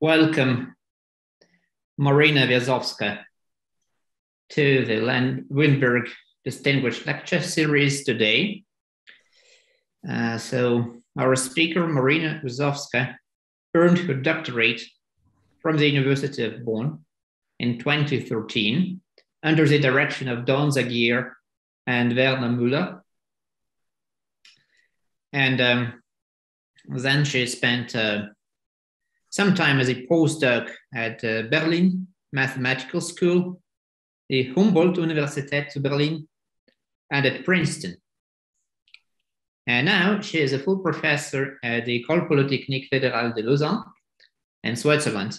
Welcome, Maryna Viazovska, to the Len Vinberg Distinguished Lecture Series today. Uh, so, our speaker, Maryna Viazovska, earned her doctorate from the University of Bonn in 2013 under the direction of Don Zagier and Werner Müller. And um, then she spent uh, some time as a postdoc at uh, Berlin Mathematical School, the Humboldt Universität zu Berlin, and at Princeton. And now she is a full professor at the École Polytechnique Fédérale de Lausanne in Switzerland.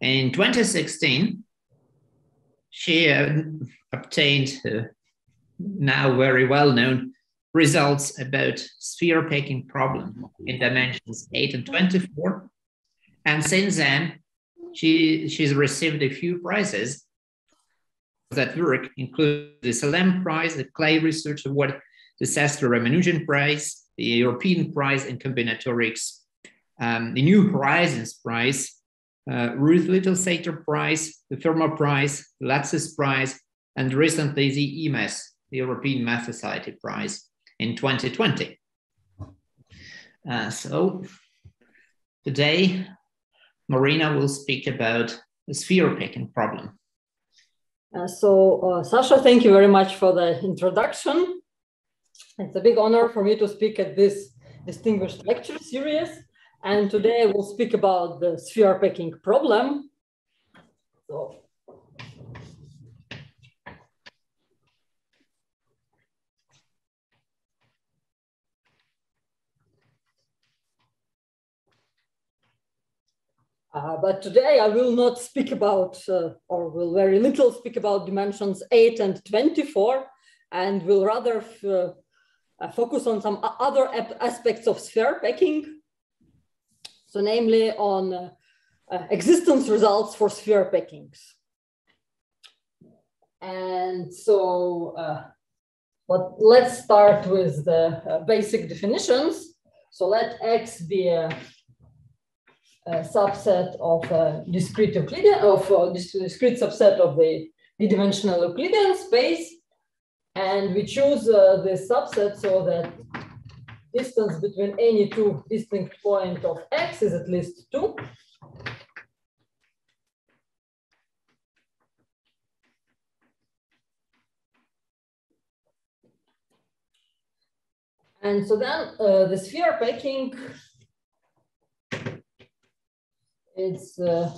In 2016, she uh, obtained uh, now very well known results about sphere packing problem in dimensions 8 and 24 and since then, she, she's received a few prizes that work, include the Salem Prize, the Clay Research Award, the SASTRA Ramanujan Prize, the European Prize in Combinatorics, um, the New Horizons Prize, uh, Ruth Lyttle Satter Prize, the Fermat Prize, the Latsis Prize, and recently the EMAS, the European Math Society Prize in 2020. Uh, so today Maryna will speak about the sphere packing problem. Uh, so, uh, Sasha, thank you very much for the introduction. It's a big honor for me to speak at this distinguished lecture series. And today we'll speak about the sphere packing problem. So, Uh, but today I will not speak about, uh, or will very little speak about dimensions 8 and 24, and will rather uh, uh focus on some other aspects of sphere packing. So namely on uh, uh, existence results for sphere packings. And so but let's start with the basic definitions. So let X be a a subset of a discrete Euclidean of a discrete subset of the d-dimensional Euclidean space, and we choose uh, this subset so that distance between any two distinct point of x is at least two. And so then uh, the sphere packing it's uh,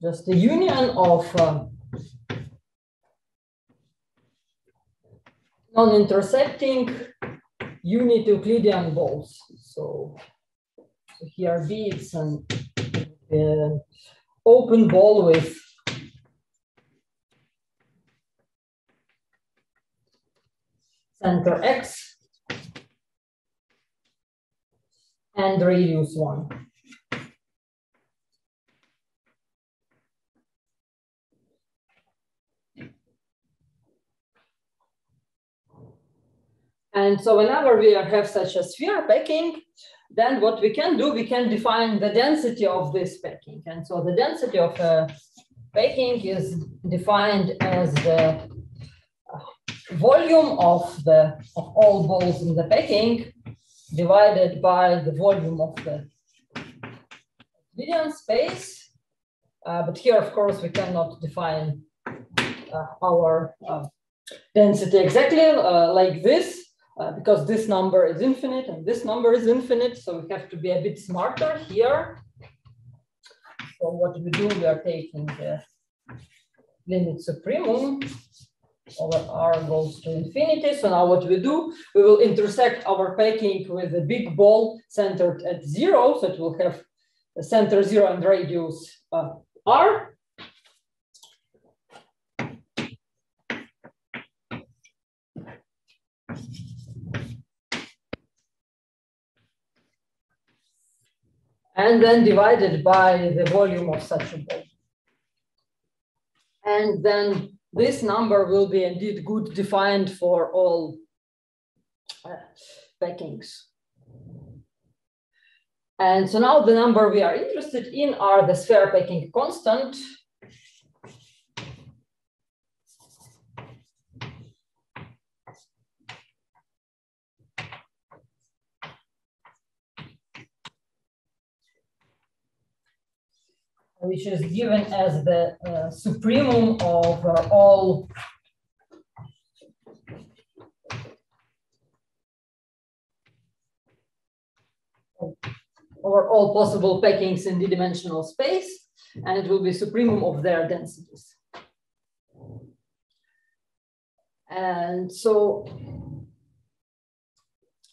just the union of uh, non-intersecting unit Euclidean balls. So, so here B it's an uh, open ball with center X and radius one. And so whenever we have such a sphere packing, then what we can do, we can define the density of this packing. And so the density of a packing is defined as the uh, volume of the of all balls in the packing divided by the volume of the Euclidean space. Uh, but here, of course, we cannot define uh, our uh, density exactly uh, like this uh, because this number is infinite and this number is infinite. So we have to be a bit smarter here. So what we do, we are taking the limit supremum over r goes to infinity. So now what we do, we will intersect our packing with a big ball centered at zero. So it will have the center zero and radius uh, r. and then divided by the volume of such a ball. And then this number will be indeed good defined for all uh, packings. And so now the number we are interested in are the sphere packing constant. Which is given as the uh, supremum of uh, all or all possible packings in the dimensional space, and it will be supremum of their densities. And so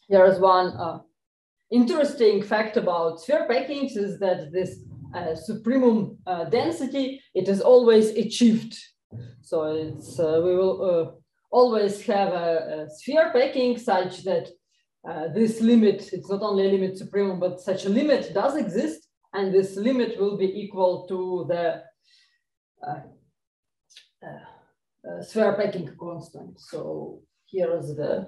there is one uh, interesting fact about sphere packings is that this uh, supremum uh, density, it is always achieved. So it's, uh, we will uh, always have a, a, sphere packing such that uh, this limit, it's not only a limit supremum, but such a limit does exist. And this limit will be equal to the sphere packing constant. So here is the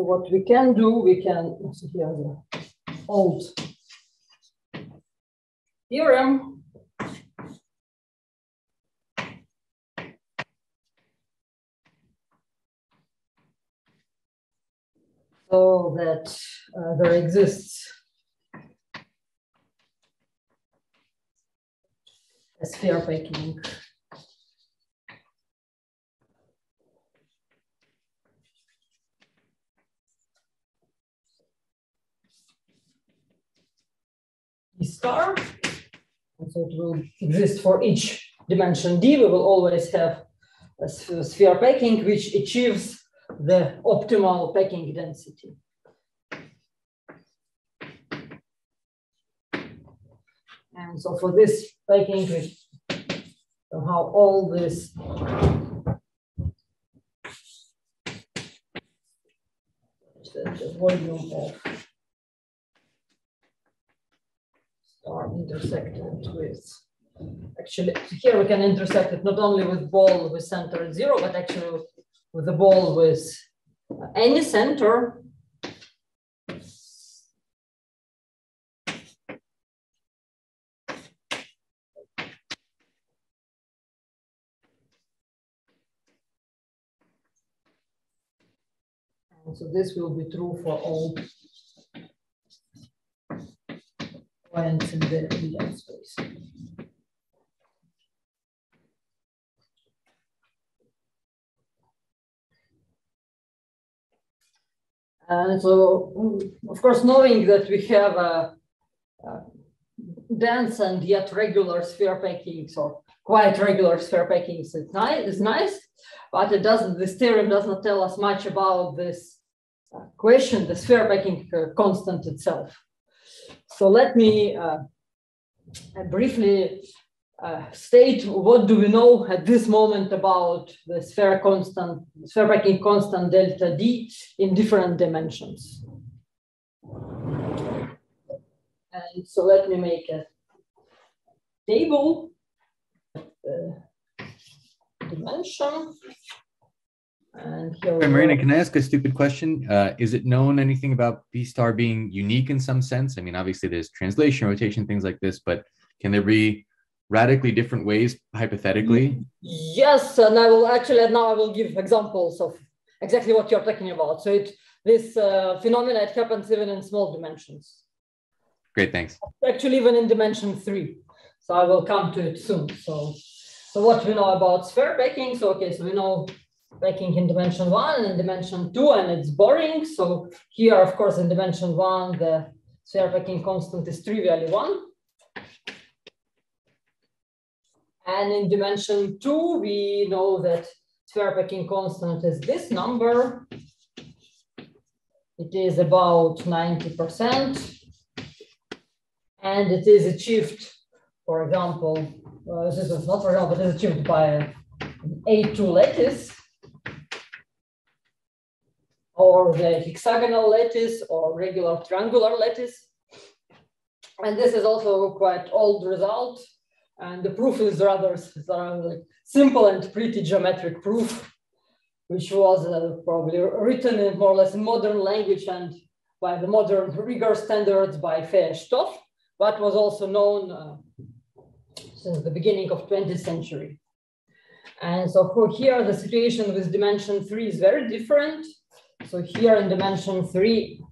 So what we can do, we can, so here the old theorem. So that uh, there exists a sphere star. And so it will exist for each dimension d. We will always have a sphere packing which achieves the optimal packing density. And so for this packing, we somehow all this the volume of are intersected with, actually here we can intersect it not only with ball with center at zero, but actually with the ball with any center. And so this will be true for all points in the Lie space. And so, of course, knowing that we have a, a dense and yet regular sphere packings or quite regular sphere packings is nice, is nice, but it doesn't, this theorem does not tell us much about this uh, question, the sphere packing uh, constant itself. So let me uh, briefly uh, state what do we know at this moment about the sphere constant, sphere packing constant delta D in different dimensions. And so let me make a table uh, dimension and here Hey, Maryna, can I ask a stupid question? Uh, is it known anything about B star being unique in some sense? I mean, obviously there's translation, rotation, things like this, but can there be radically different ways, hypothetically? Yes, and I will actually now I will give examples of exactly what you're talking about. So it this uh, phenomena it happens even in small dimensions. Great, thanks. Actually, even in dimension three. So I will come to it soon. So, so what we know about sphere packing? So okay, so we know packing in dimension one and dimension two, and it's boring. So here, of course, in dimension one, the sphere packing constant is trivially one. And in dimension two, we know that sphere packing constant is this number. It is about 90%. And it is achieved, for example, uh, this is not for example, it is achieved by an A2 lattice or the hexagonal lattice or regular triangular lattice. And this is also quite old result. And the proof is rather, simple and pretty geometric proof, which was uh, probably written in more or less modern language and by the modern rigor standards by Fejes Tóth but was also known uh, since the beginning of 20th century. And so for here, the situation with dimension three is very different. So here in dimension three,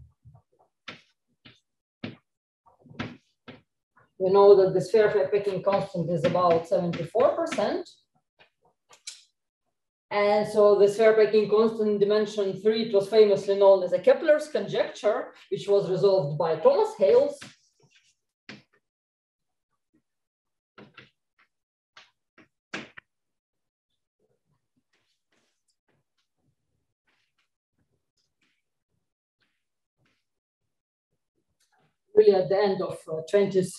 we know that the sphere packing constant is about 74%. And so the sphere packing constant in dimension three, it was famously known as a Kepler's conjecture, which was resolved by Thomas Hales really at the end of 20th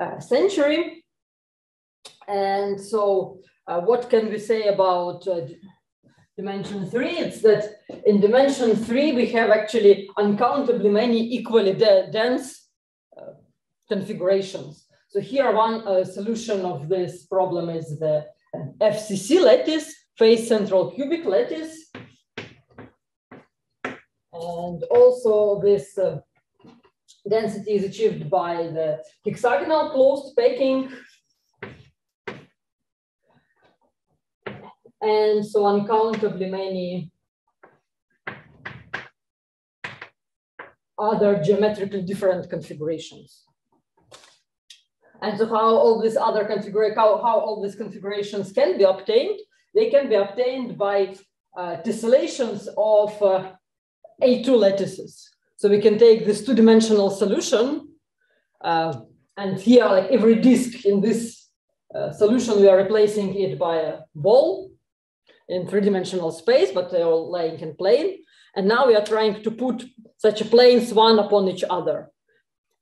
uh, uh, century. And so uh, what can we say about dimension three? It's that in dimension three, we have actually uncountably many equally dense configurations. So here one uh, solution of this problem is the FCC lattice, face centered cubic lattice. And also this uh, density is achieved by the hexagonal closed packing. And so uncountably many other geometrically different configurations. And so how all these other configurations, how, how all these configurations can be obtained, they can be obtained by uh, tessellations of uh, A2 lattices. So we can take this two-dimensional solution, uh, and here, like every disk in this uh, solution, we are replacing it by a ball in three-dimensional space, but they're all lying in plane. And now we are trying to put such planes one upon each other.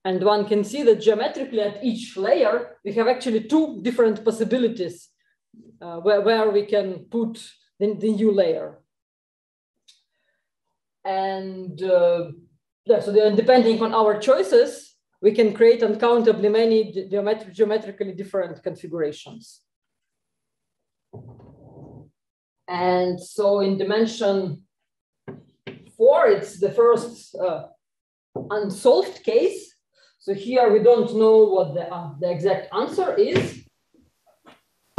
And one can see that geometrically at each layer, we have actually two different possibilities uh, where, where we can put the, the new layer. And uh, yeah, so depending on our choices, we can create uncountably many geometri geometrically different configurations. And so in dimension four, it's the first uh, unsolved case. So here we don't know what the, uh, the exact answer is.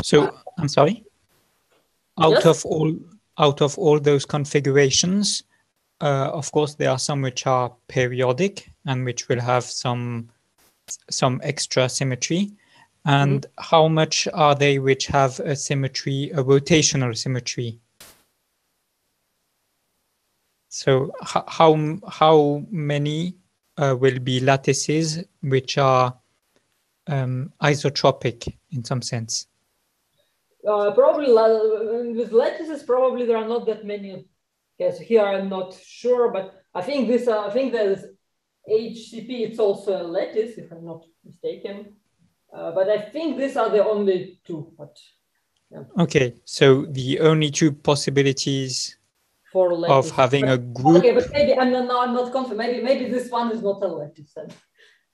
So I'm sorry. Out yes? of all out of all those configurations, uh, of course, there are some which are periodic and which will have some some extra symmetry. And mm-hmm. how much are they which have a symmetry, a rotational symmetry? So how how many uh, will be lattices which are um, isotropic in some sense? Uh, probably with lattices, probably there are not that many Yes, here I'm not sure, but I think this, uh, I think there's HCP, it's also a lattice, if I'm not mistaken. Uh, but I think these are the only two. But yeah. Okay, so the only two possibilities for lattice. of having a group. Okay, but maybe I'm not, no, I'm not confident. Maybe maybe this one is not a lattice.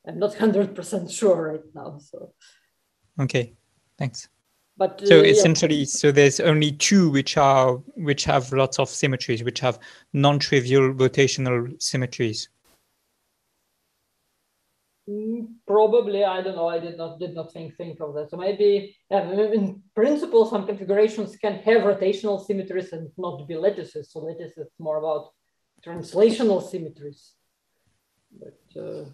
I'm not hundred percent sure right now. So. Okay, thanks. But so uh, essentially, yeah. so there's only two which are which have lots of symmetries, which have non-trivial rotational symmetries. Mm, probably, I don't know. I did not did not think think of that. So maybe, yeah, in principle, some configurations can have rotational symmetries and not be lattices. So lattices is more about translational symmetries. But uh,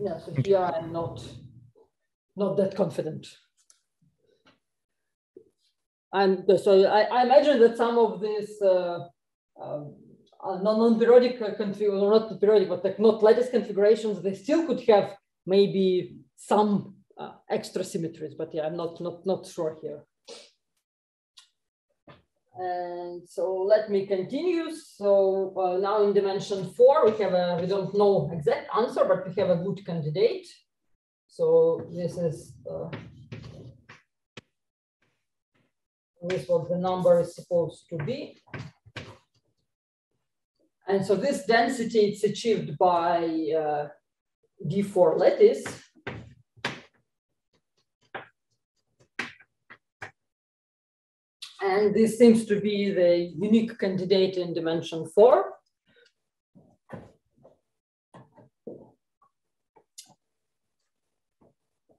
Yeah, so here I'm not, not that confident. So I, I imagine that some of these uh, uh, non-periodic configurations, or not periodic, but like not lattice configurations, they still could have maybe some uh, extra symmetries, but yeah, I'm not, not, not sure here. And so let me continue. So uh, now in dimension four, we have a, we don't know exact answer, but we have a good candidate. So this is, uh, this what the number is supposed to be. And so this density it's achieved by uh, D4 lattice. And this seems to be the unique candidate in dimension four.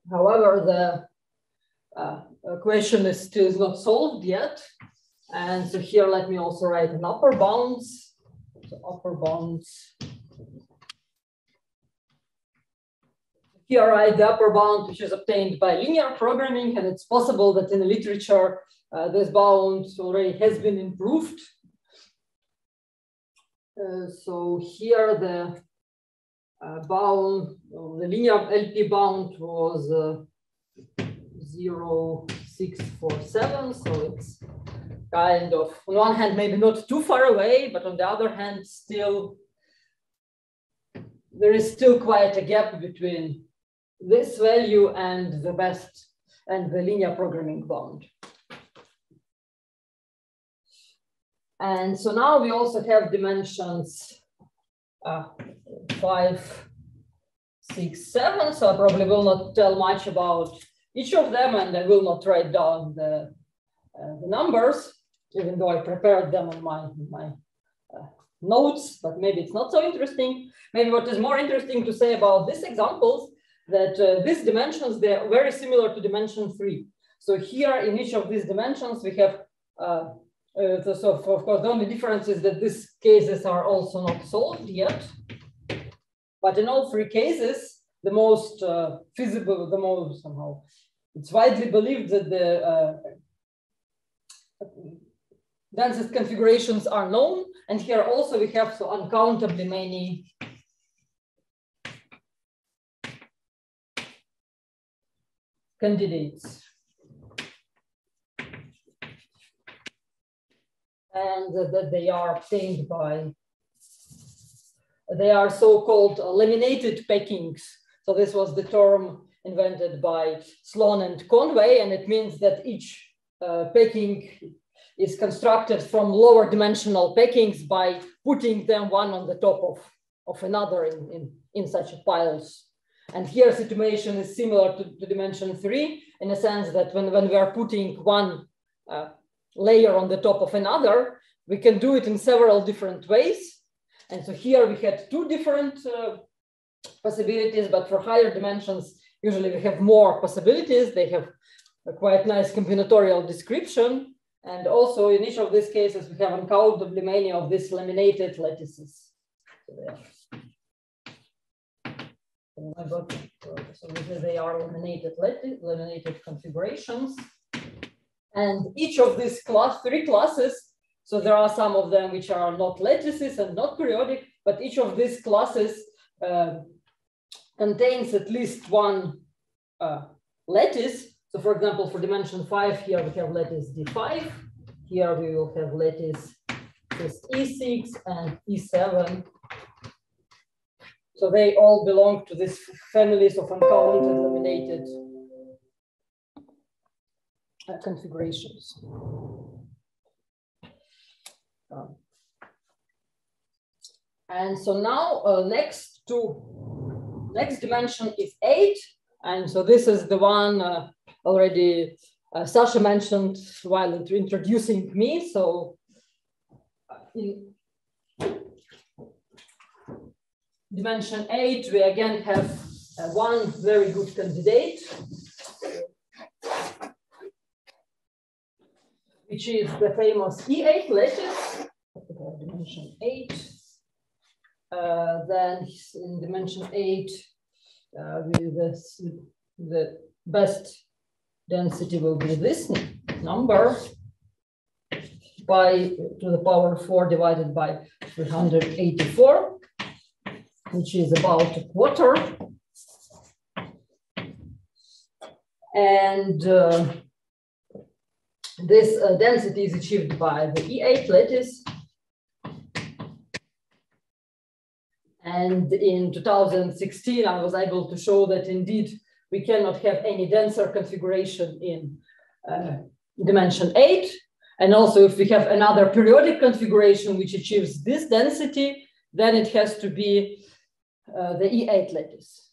However, the uh, question is still not solved yet. And so here, let me also write an upper bounds. So upper bounds. Here I write the upper bound, which is obtained by linear programming. And it's possible that in the literature, uh, this bound already has been improved. Uh, so here the uh, bound, the linear LP bound was uh, 0647. So it's kind of, on one hand, maybe not too far away, but on the other hand, still, there is still quite a gap between this value and the best and the linear programming bound. And so now we also have dimensions uh, five, six, seven. So I probably will not tell much about each of them and I will not write down the, uh, the numbers, even though I prepared them on my, my uh, notes, but maybe it's not so interesting. Maybe what is more interesting to say about these examples that uh, these dimensions, they're very similar to dimension three. So here in each of these dimensions, we have uh, uh, so, of course, the only difference is that these cases are also not solved yet. But in all three cases, the most uh, feasible, the most somehow, it's widely believed that the uh, densest configurations are known. And here also we have so uncountably many candidates. and that they are obtained by, they are so-called laminated packings. So this was the term invented by Sloane and Conway, and it means that each uh, packing is constructed from lower dimensional packings by putting them one on the top of, of another in, in, in such piles. And here situation is similar to, to dimension three in a sense that when, when we are putting one uh, layer on the top of another, we can do it in several different ways. And so here we had two different uh, possibilities, but for higher dimensions, usually we have more possibilities. They have a quite nice combinatorial description. And also in each of these cases, we have uncountably many of these laminated lattices. So, they are laminated, laminated configurations. And each of these class, three classes, so there are some of them which are not lattices and not periodic, but each of these classes uh, contains at least one uh, lattice. So for example, for dimension five, here we have lattice D5. Here we will have lattice E6 and E7. So they all belong to these families of uncounted laminated uh, configurations. Um, and so now uh, next to next dimension is eight. And so this is the one uh, already uh, Sasha mentioned while introducing me. So uh, in dimension eight, we again have uh, one very good candidate which is the famous E8 lattice, dimension 8. Uh, then in dimension 8, uh, this, the best density will be this number pi to the power 4 divided by 384, which is about a quarter. And uh, this uh, density is achieved by the E8 lattice. And in 2016, I was able to show that indeed we cannot have any denser configuration in uh, dimension eight. And also if we have another periodic configuration which achieves this density, then it has to be uh, the E8 lattice.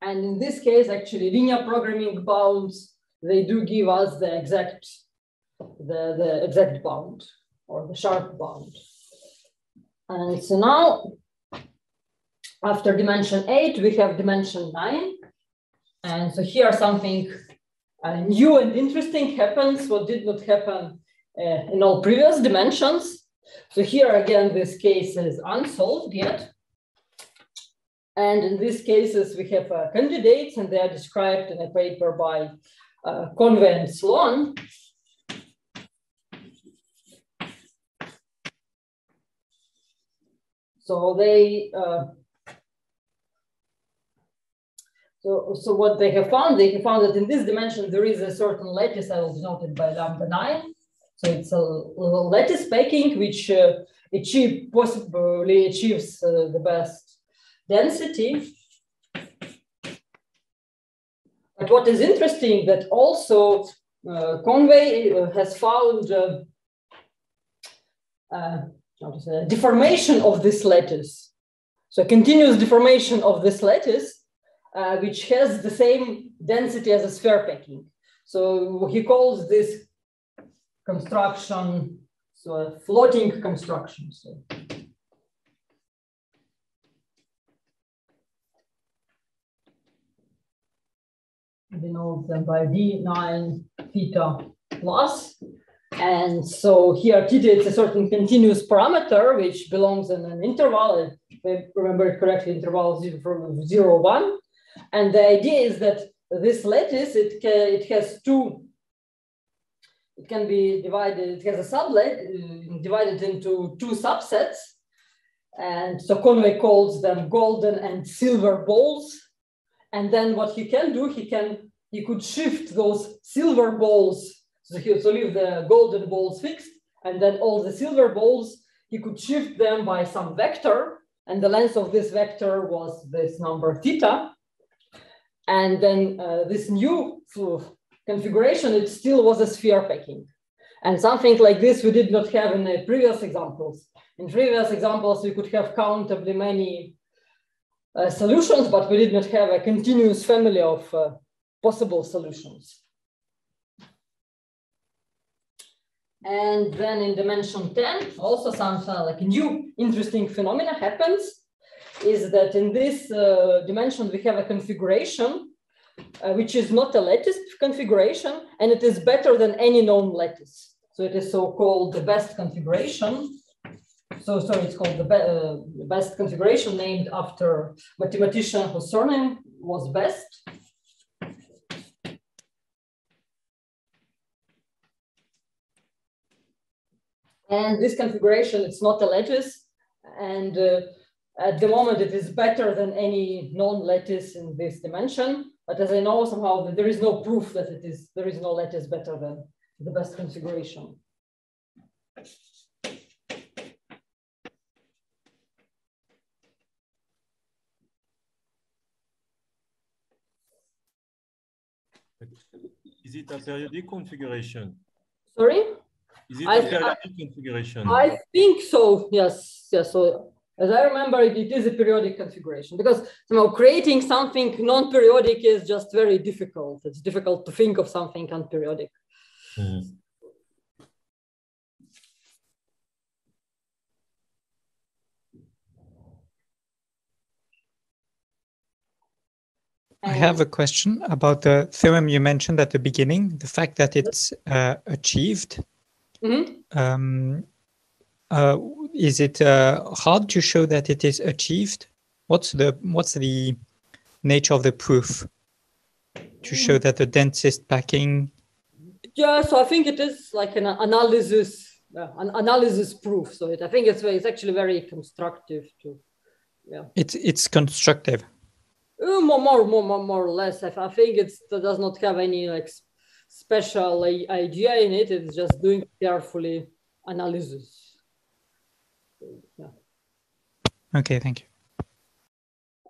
And in this case, actually linear programming bounds, they do give us the exact, the, the exact bound or the sharp bound. And so now, after dimension eight, we have dimension nine. And so here something uh, new and interesting happens, what did not happen uh, in all previous dimensions. So here again, this case is unsolved yet. And in these cases, we have uh, candidates and they are described in a paper by uh, Sloane. So they, uh, so, so what they have found, they have found that in this dimension, there is a certain lattice that was denoted by lambda nine. So it's a, lattice packing, which uh, achieve, possibly achieves uh, the best density. But what is interesting that also uh, Conway uh, has found uh, uh say, deformation of this lattice. So continuous deformation of this lattice, which has the same density as a sphere packing. So he calls this construction so a floating construction. So. Denote them by d9 theta plus and so here, theta is a certain continuous parameter which belongs in an interval, if I remember correctly, interval zero from zero one. And the idea is that this lattice, it, can, it has two, it can be divided, it has a sublet uh, divided into two subsets. And so Conway calls them golden and silver balls. And then what he can do, he can, he could shift those silver balls so he also leave the golden balls fixed, and then all the silver balls, he could shift them by some vector, and the length of this vector was this number theta. And then uh, this new configuration, it still was a sphere packing. And something like this we did not have in the previous examples. In previous examples, we could have countably many solutions, but we did not have a continuous family of uh, possible solutions. And then in dimension 10, also some uh, like new interesting phenomena happens is that in this uh, dimension, we have a configuration, uh, which is not a lattice configuration, and it is better than any known lattice. So it is so-called the best configuration. So sorry, it's called the, be uh, best configuration named after mathematician whose surname was Best. And this configuration, it's not a lattice. And uh, at the moment, it is better than any non-lattice in this dimension. But as I know somehow there is no proof that it is, there is no lattice better than the best configuration. Is it a periodic configuration? Sorry? Is it I, a periodic I, configuration? I think so. Yes. Yes. So as I remember it, it is a periodic configuration because you know creating something non-periodic is just very difficult. It's difficult to think of something unperiodic. Mm. I have a question about the theorem you mentioned at the beginning, the fact that it's uh, achieved Mm-hmm. Um, uh, is it uh, hard to show that it is achieved? What's the what's the nature of the proof to show that the densest packing? Yeah, so I think it is like an analysis, uh, an analysis proof. So it, I think it's it's actually very constructive to, yeah. It's it's constructive. Uh, more, more, more, more, more or less. I, I think it does not have any like special idea in it. It's just doing carefully analysis. Yeah. Okay, thank you.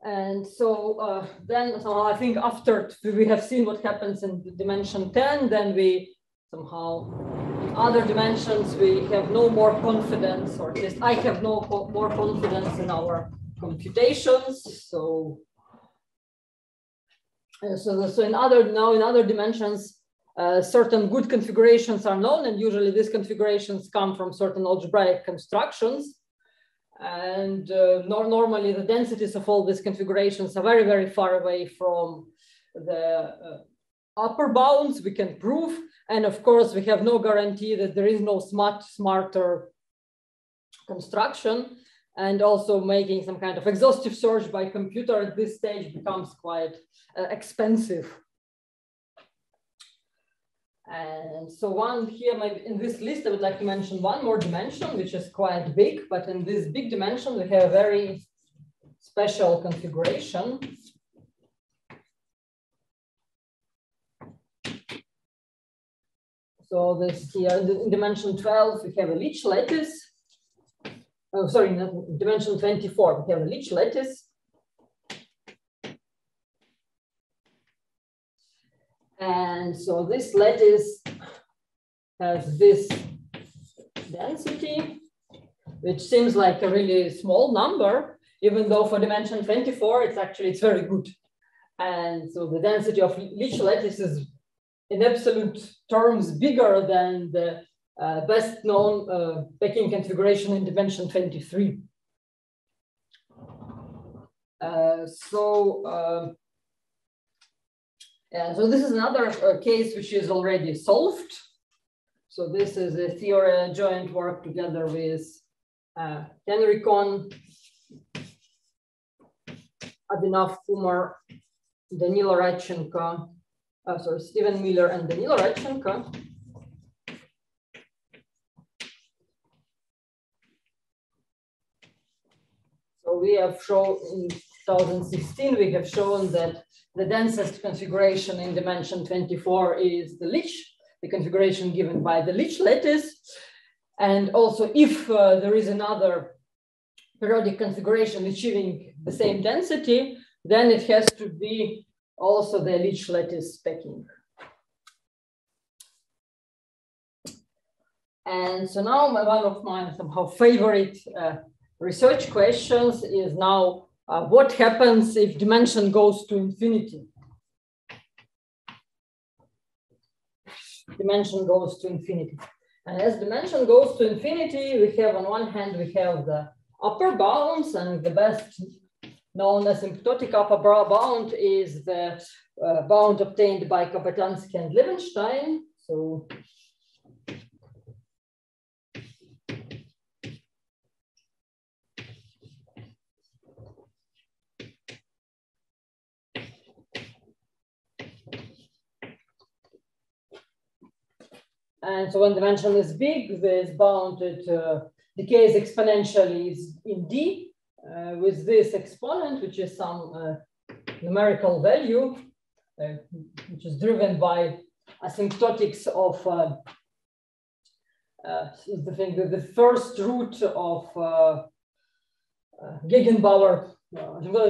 And so uh, then so I think after we have seen what happens in dimension 10, then we somehow in other dimensions, we have no more confidence, or at least I have no more confidence in our computations. So, so, so in other now in other dimensions, uh, certain good configurations are known, and usually these configurations come from certain algebraic constructions. And uh, nor normally the densities of all these configurations are very, very far away from the uh, upper bounds we can prove. And of course, we have no guarantee that there is no smart, smarter construction. And also making some kind of exhaustive search by computer at this stage becomes quite uh, expensive. And so one here, in this list, I would like to mention one more dimension, which is quite big, but in this big dimension, we have a very special configuration. So this here, in dimension 12, we have a Leech lattice. Oh, sorry, in dimension 24, we have a Leech lattice And so this lattice has this density, which seems like a really small number, even though for dimension 24, it's actually, it's very good. And so the density of Leech lattice is in absolute terms bigger than the uh, best known uh, packing configuration in dimension 23. Uh, so uh, and so this is another uh, case which is already solved. So this is a theory joint work together with uh, Henry Cohn, Abhinav Kumar, Danilo Radchenko, uh, sorry, Stephen Miller and Danilo Radchenko. So we have shown in 2016, we have shown that the densest configuration in dimension 24 is the Leech, the configuration given by the Leech lattice. And also if uh, there is another periodic configuration achieving the same density, then it has to be also the Leech lattice packing. And so now one of my somehow favorite uh, research questions is now uh, what happens if dimension goes to infinity? Dimension goes to infinity. And as dimension goes to infinity, we have on one hand, we have the upper bounds and the best known asymptotic upper bound is the uh, bound obtained by Kabatiansky and Levenshtein. So And so when dimension is big, this bounded uh, decays exponentially is in D uh, with this exponent, which is some uh, numerical value, uh, which is driven by asymptotics of uh, uh, the thing, the, the first root of Gegenbauer.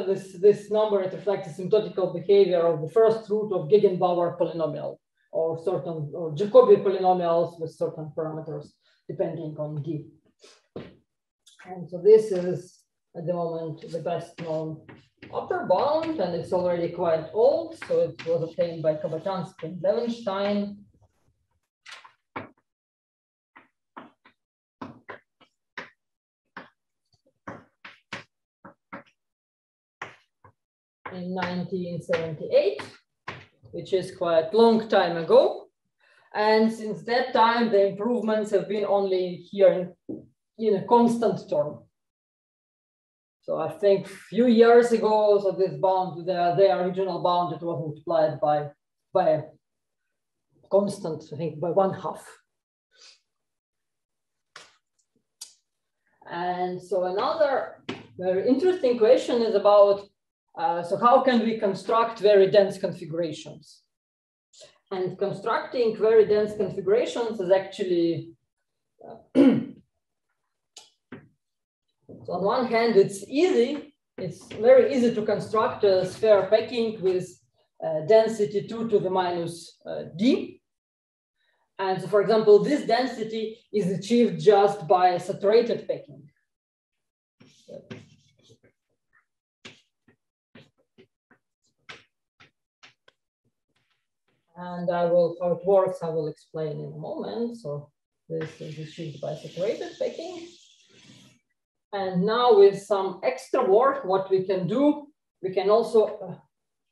this, this number, it reflects asymptotical behavior of the first root of Gegenbauer polynomial or certain or Jacobi polynomials with certain parameters depending on D. And so this is at the moment the best known upper bound, and it's already quite old. So it was obtained by Kabatiansky and Levenshtein. In 1978 which is quite long time ago. And since that time, the improvements have been only here in, in a constant term. So I think few years ago, so this bound, the, the original bound, it was multiplied by, by a constant, I think by one half. And so another very interesting question is about, uh, so how can we construct very dense configurations? And constructing very dense configurations is actually, uh, so on one hand, it's easy. It's very easy to construct a sphere packing with uh, density 2 to the minus uh, d. And so, for example, this density is achieved just by saturated packing. And I will, how it works, I will explain in a moment. So this is achieved by saturated packing. And now with some extra work, what we can do, we can also uh,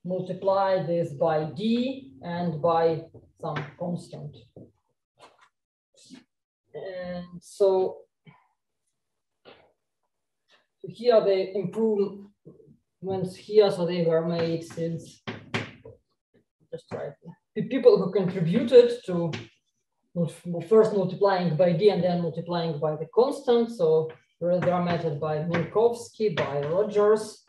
multiply this by d and by some constant. And so here the improvements here, so they were made since just right the people who contributed to first multiplying by d and then multiplying by the constant. So they are measured by Minkowski, by Rogers.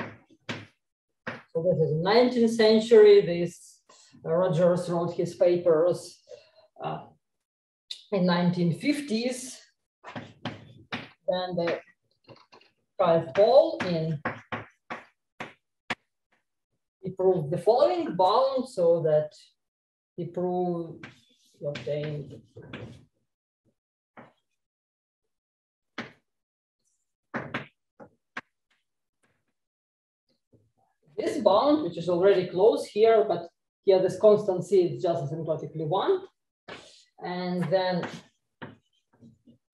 So this is 19th century. This uh, Rogers wrote his papers uh, in 1950s. Then the Clive Paul in he proved the following bound so that he proved he obtained this bound, which is already close here, but here this constant c is just asymptotically one. And then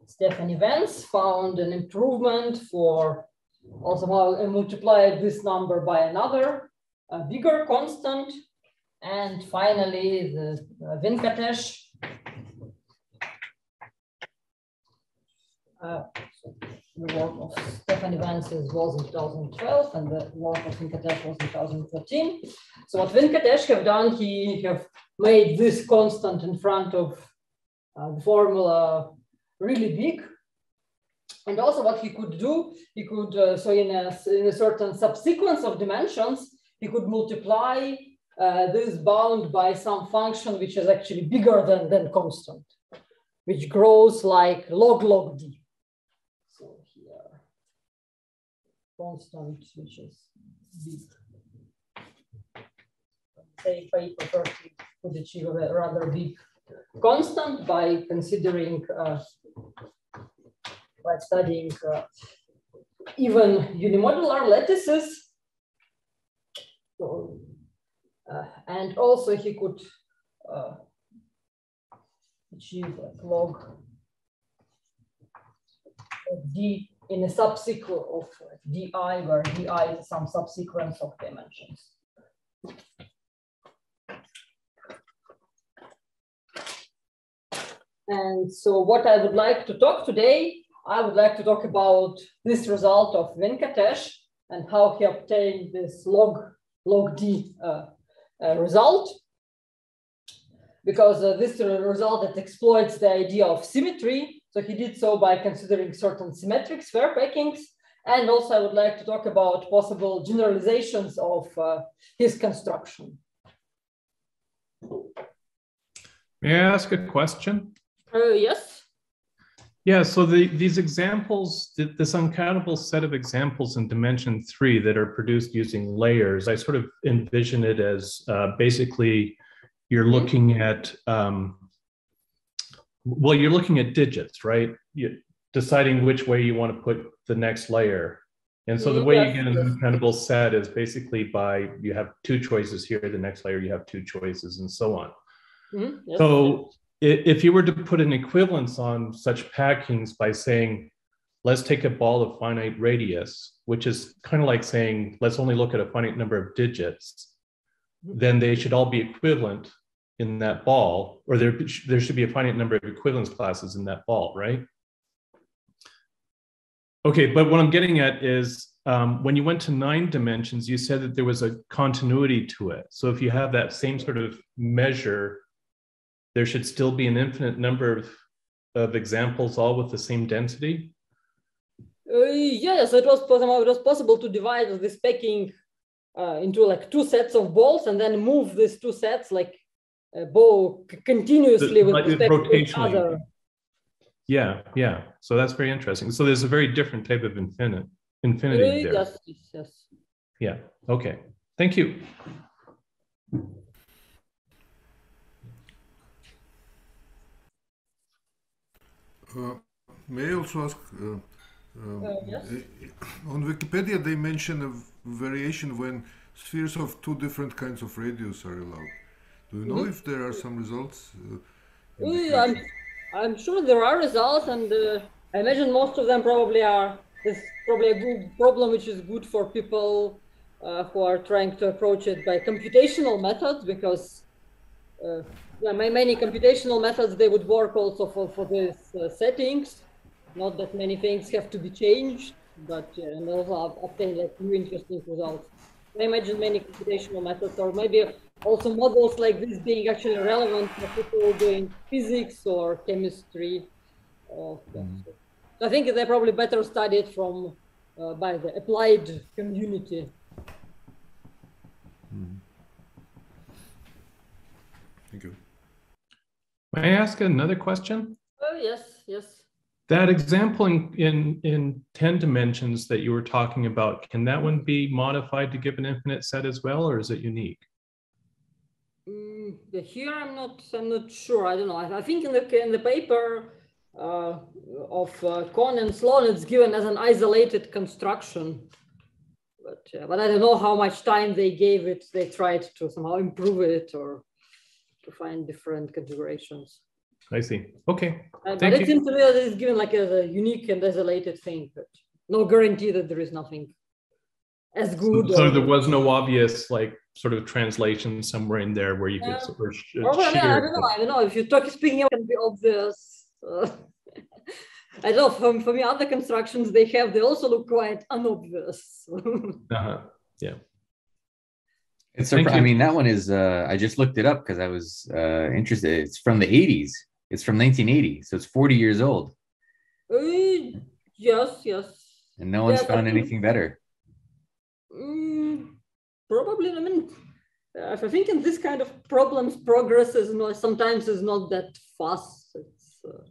Stephanie Vance found an improvement for also multiplied this number by another a bigger constant and finally, the uh, Venkatesh. Uh, the work of Stephanie Vance's was in 2012 and the work of Venkatesh was in 2013. So what Venkatesh have done, he have made this constant in front of uh, the formula really big. And also what he could do, he could, uh, so in a, in a certain subsequence of dimensions, he could multiply uh, this bound by some function which is actually bigger than, than constant, which grows like log log d. So here, constant, which is big. Say paper first could achieve a rather big constant by considering, uh, by studying uh, even unimodular lattices. So uh, and also he could uh, achieve like log of d in a subsequence of di, where di is some subsequence of dimensions. And so what I would like to talk today, I would like to talk about this result of Venkatesh and how he obtained this log, log d uh, uh, result because uh, this result that exploits the idea of symmetry. So he did so by considering certain symmetric sphere packings. And also I would like to talk about possible generalizations of uh, his construction. May I ask a question? Uh, yes. Yeah, so the, these examples, this uncountable set of examples in dimension three that are produced using layers, I sort of envision it as uh, basically you're looking at, um, well, you're looking at digits, right? You're deciding which way you want to put the next layer. And so the way you get an uncountable set is basically by you have two choices here, the next layer you have two choices, and so on. Mm-hmm. So if you were to put an equivalence on such packings by saying, let's take a ball of finite radius, which is kind of like saying, let's only look at a finite number of digits, then they should all be equivalent in that ball, or there, there should be a finite number of equivalence classes in that ball, right? Okay, but what I'm getting at is um, when you went to nine dimensions, you said that there was a continuity to it. So if you have that same sort of measure, there should still be an infinite number of, of examples, all with the same density. Uh, yes, it was possible. It was possible to divide this packing uh, into like two sets of balls and then move these two sets like uh, bow continuously the, with respect to each other. Yeah, yeah. So that's very interesting. So there's a very different type of infinite infinity uh, there. Yes, yes. Yeah. Okay. Thank you. May I also ask? Uh, uh, yes. On Wikipedia, they mention a variation when spheres of two different kinds of radius are allowed. Do you know mm -hmm. if there are some results? Uh, I'm, I'm sure there are results, and uh, I imagine most of them probably are. This probably a good problem which is good for people uh, who are trying to approach it by computational methods because uh, yeah, my many computational methods they would work also for for these uh, settings. Not that many things have to be changed, but uh, and also obtain like new interesting results. I imagine many computational methods or maybe also models like this being actually relevant for people doing physics or chemistry. Or, mm. so I think they're probably better studied from uh, by the applied community. Mm. Thank you. May I ask another question? Oh, yes, yes. That example in, in, in 10 dimensions that you were talking about, can that one be modified to give an infinite set as well, or is it unique? Mm, here I'm not, I'm not sure. I don't know. I, I think in the, in the paper uh, of uh, Cohn and Sloane, it's given as an isolated construction. But, uh, but I don't know how much time they gave it. They tried to somehow improve it or to find different configurations. I see. Okay. Uh, but it seems to me that it's given like a, a, unique and isolated thing, but no guarantee that there is nothing as good. So, so there was no obvious like sort of translation somewhere in there where you could sort of sh- well, I, I don't know. I don't know if you talk speaking, it can be obvious. Uh, I don't know. For, for me, other constructions they have, they also look quite unobvious. uh-huh. Yeah. It's surpri- I mean, that one is. Uh, I just looked it up because I was uh, interested. It's from the '80s. It's from 1980, so it's 40 years old. Uh, yes, yes. And no one's yeah, found anything better. Um, probably. I mean, I think in this kind of problems, progress is not sometimes is not that fast. It's, uh,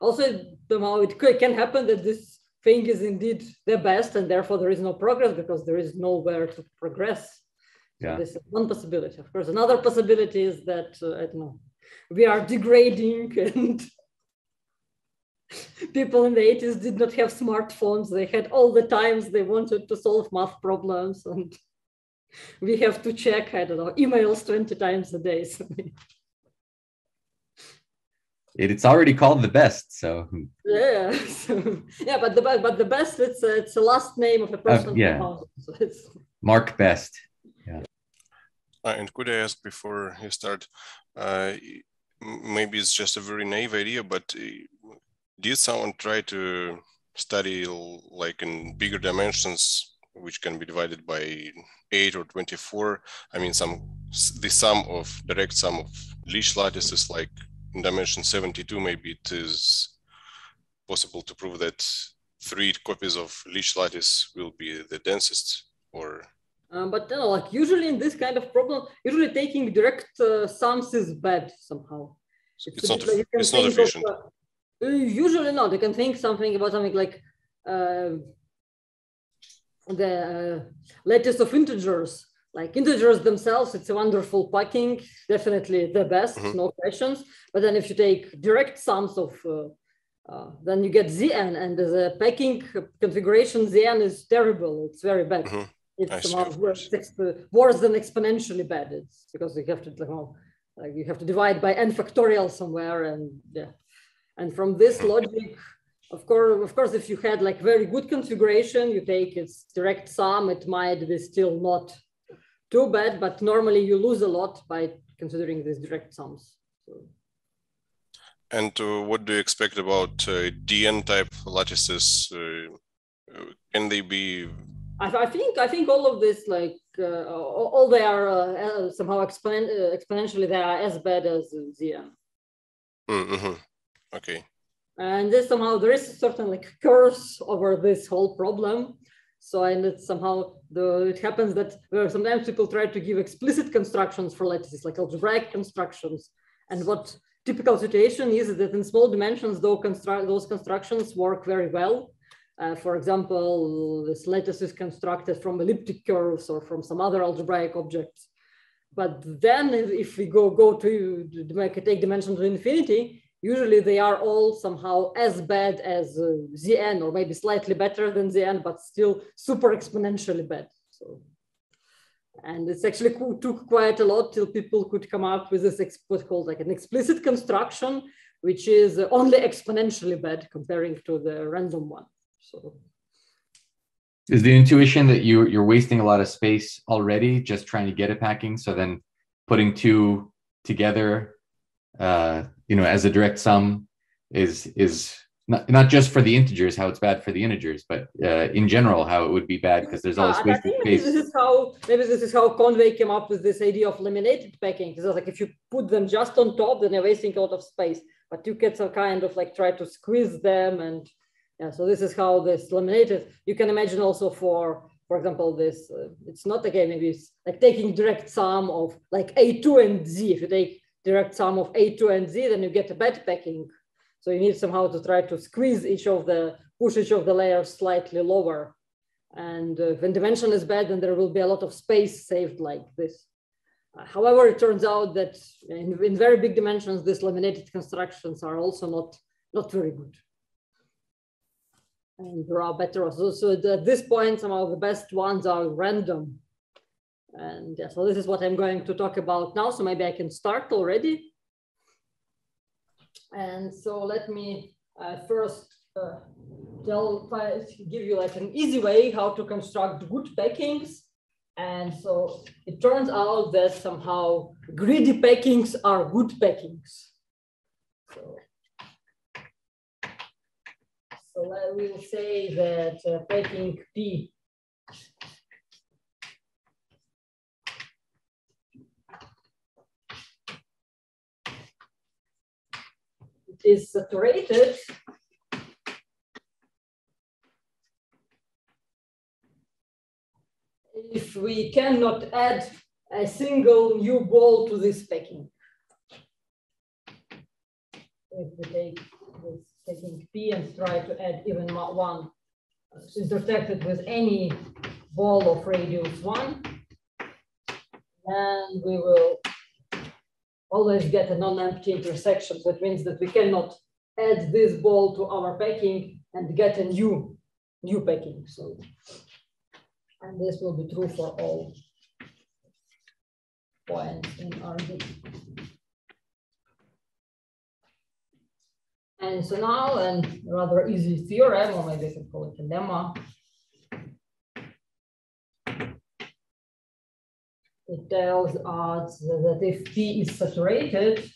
also, somehow it can happen that this thing is indeed the best, and therefore there is no progress because there is nowhere to progress. Yeah. So this is one possibility. Of course, another possibility is that uh, I don't know we are degrading and people in the 80s did not have smartphones. They had all the times they wanted to solve math problems and we have to check i don't know emails 20 times a day. It's already called the best so. Yeah so, yeah but the but the best it's a, it's the last name of a person uh, yeah. so mark best. uh, and could i ask before you start uh, maybe it's just a very naive idea, but uh, did someone try to study like in bigger dimensions, which can be divided by eight or 24? I mean, some the sum of direct sum of Leech lattices, like in dimension 72, maybe it is possible to prove that three copies of Leech lattice will be the densest or um, but you know, like usually in this kind of problem, usually taking direct uh, sums is bad somehow. It's, it's not, it's not efficient. Of, uh, usually not. You can think something about something like uh, the uh, lattice of integers. Like integers themselves, it's a wonderful packing, definitely the best, mm -hmm. no questions. But then if you take direct sums of uh, uh, then you get Zn, and the packing configuration Zn is terrible. It's very bad. Mm -hmm it's worse, worse than exponentially bad. It's because you have to like you have to divide by n factorial somewhere, and yeah. And from this logic, of course, of course, if you had like very good configuration, you take its direct sum, it might be still not too bad, but normally you lose a lot by considering these direct sums. So. And uh, what do you expect about uh, DN type lattices? Uh, can they be? I, I, think I think all of this like uh, all, all, they are uh, somehow exponent, exponentially they are as bad as ZN. Mm -hmm. Okay. And this somehow there is a certain like curse over this whole problem. So and it's somehow the it happens that sometimes people try to give explicit constructions for lattices like algebraic constructions. And what typical situation is that in small dimensions, those, construct, those constructions work very well. Uh, for example, this lattice is constructed from elliptic curves or from some other algebraic objects. But then if we go, go to, to take dimension to infinity, usually they are all somehow as bad as uh, Zn or maybe slightly better than Zn, but still super exponentially bad. So, and it's actually took quite a lot till people could come up with this what's called like an explicit construction, which is only exponentially bad comparing to the random one. So. Is the intuition that you you're wasting a lot of space already just trying to get a packing? So then putting two together uh, you know, as a direct sum is is not, not just for the integers how it's bad for the integers, but uh, in general how it would be bad because there's always uh, wasted space. This is how maybe this is how Conway came up with this idea of laminated packing. Because like if you put them just on top, then they're wasting a lot of space. But you get some kind of like try to squeeze them and yeah. So this is how this laminated. You can imagine also for for example this. Uh, it's not again maybe it's like taking direct sum of like a2 and z. If you take direct sum of A2 and Z, then you get a bed packing. So you need somehow to try to squeeze each of the, push each of the layers slightly lower. And uh, when dimension is bad, then there will be a lot of space saved like this. Uh, however, it turns out that in, in, very big dimensions, these laminated constructions are also not, not very good. And there are better, so, so at this point, some of the best ones are random. And yeah, so this is what I'm going to talk about now. So maybe I can start already. And so let me uh, first uh, tell, give you like an easy way how to construct good packings. And so it turns out that somehow greedy packings are good packings. So, so I will say that uh, packing P is saturated, if we cannot add a single new ball to this packing. If we take this packing P and try to add even one uh, intersected with any ball of radius one, and we will always get a non-empty intersection. That means that we cannot add this ball to our packing and get a new, new packing. So, and this will be true for all points in RD. And so now, and rather easy theorem, or maybe I can call it a lemma, it tells us that if P is saturated,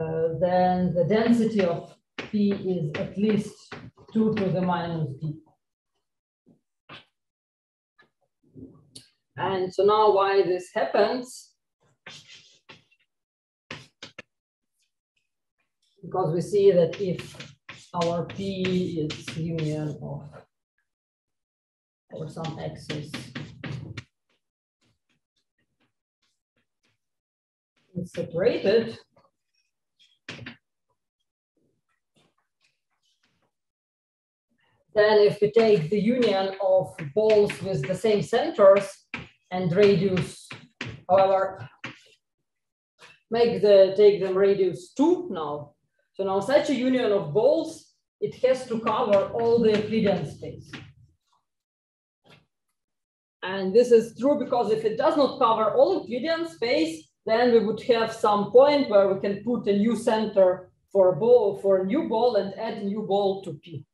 uh, then the density of P is at least 2 to the minus D. And so now why this happens, because we see that if our P is union of or some axis. It's separated. Then if we take the union of balls with the same centers and radius, however, make the take them radius two now. So now such a union of balls, it has to cover all the Euclidean space. And this is true because if it does not cover all Euclidean space, then we would have some point where we can put a new center for a ball, for a new ball and add a new ball to P.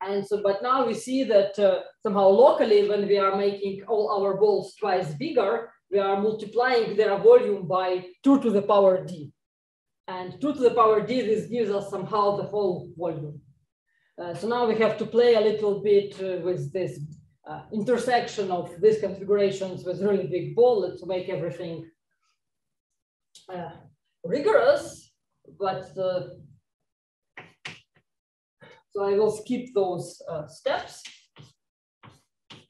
And so, but now we see that uh, somehow locally, when we are making all our balls twice bigger, we are multiplying their volume by two to the power d. And two to the power d, this gives us somehow the whole volume. Uh, so now we have to play a little bit uh, with this uh, intersection of these configurations with really big ball to make everything uh, rigorous, but uh, so I will skip those uh, steps.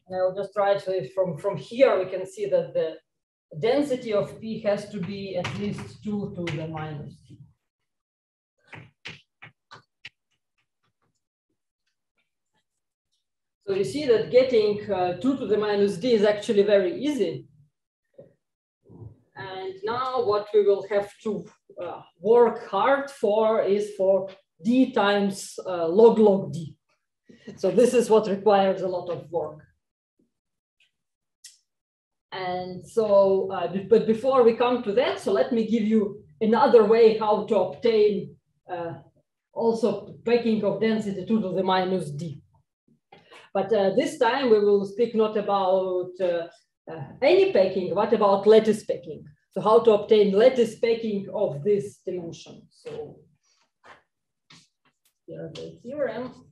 And I will just try to, from, from here, we can see that the density of P has to be at least two to the minus T. So you see that getting uh, 2 to the minus d is actually very easy. And now what we will have to uh, work hard for is for d times uh, log log d. So this is what requires a lot of work. And so, uh, but before we come to that, so let me give you another way how to obtain uh, also packing of density 2 to the minus d. But uh, this time we will speak not about uh, uh, any packing, but about lattice packing. So how to obtain lattice packing of this dimension. So here the theorem.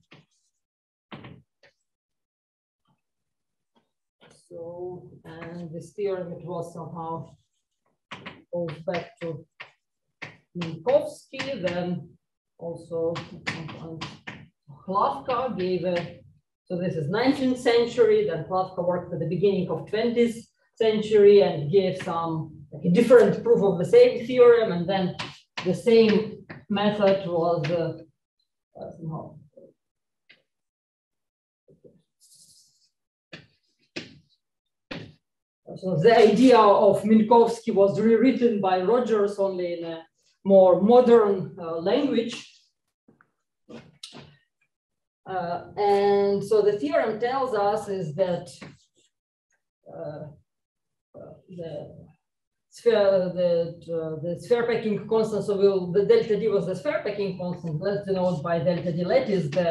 So, and this theorem, it was somehow goes back to Minkowski, then also Hlawka gave a so this is 19th century, then Hlawka worked at the beginning of 20th century and gave some like a different proof of the same theorem. And then the same method was uh, somehow So the idea of Minkowski was rewritten by Rogers only in a more modern uh, language. Uh, and so the theorem tells us is that uh, uh the sphere, the, uh, the sphere packing constant, so will the delta d was the sphere packing constant, let's denote by delta d lattice the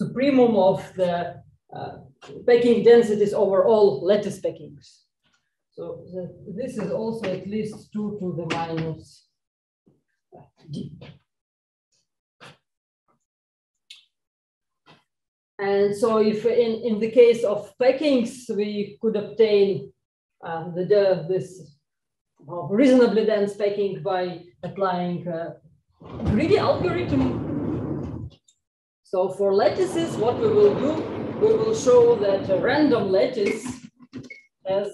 supremum of the uh, packing densities over all lattice packings. So the, this is also at least 2 to the minus d. And so if in, in the case of packings, we could obtain uh, the, the, this uh, reasonably dense packing by applying a greedy algorithm. So for lattices, what we will do, we will show that a random lattice has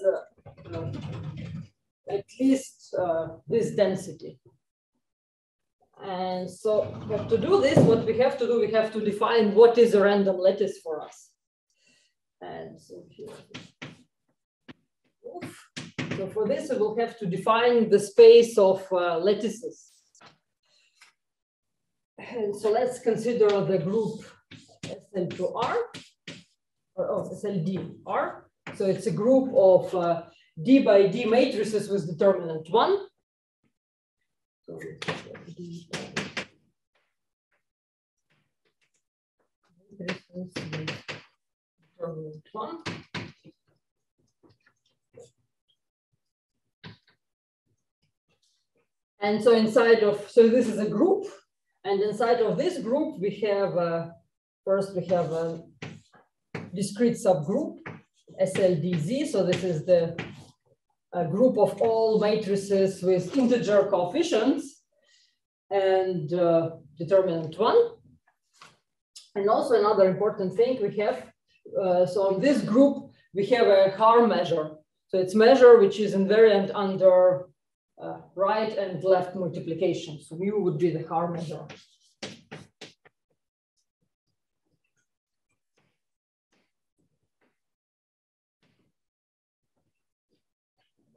uh, at least uh, this density. And so to do this, what we have to do, we have to define what is a random lattice for us. And so here, so for this, we will have to define the space of uh, lattices. And so let's consider the group SL2R, or oh, SLDR. So it's a group of uh, D by D matrices with determinant one. So. And so inside of, so this is a group, and inside of this group, we have, uh, first we have a discrete subgroup, SLDZ. So this is the a group of all matrices with integer coefficients and uh, determinant one. And also another important thing we have, uh, so this group, we have a Haar measure. So it's measure which is invariant under uh, right and left multiplication. So mu would be the Haar measure.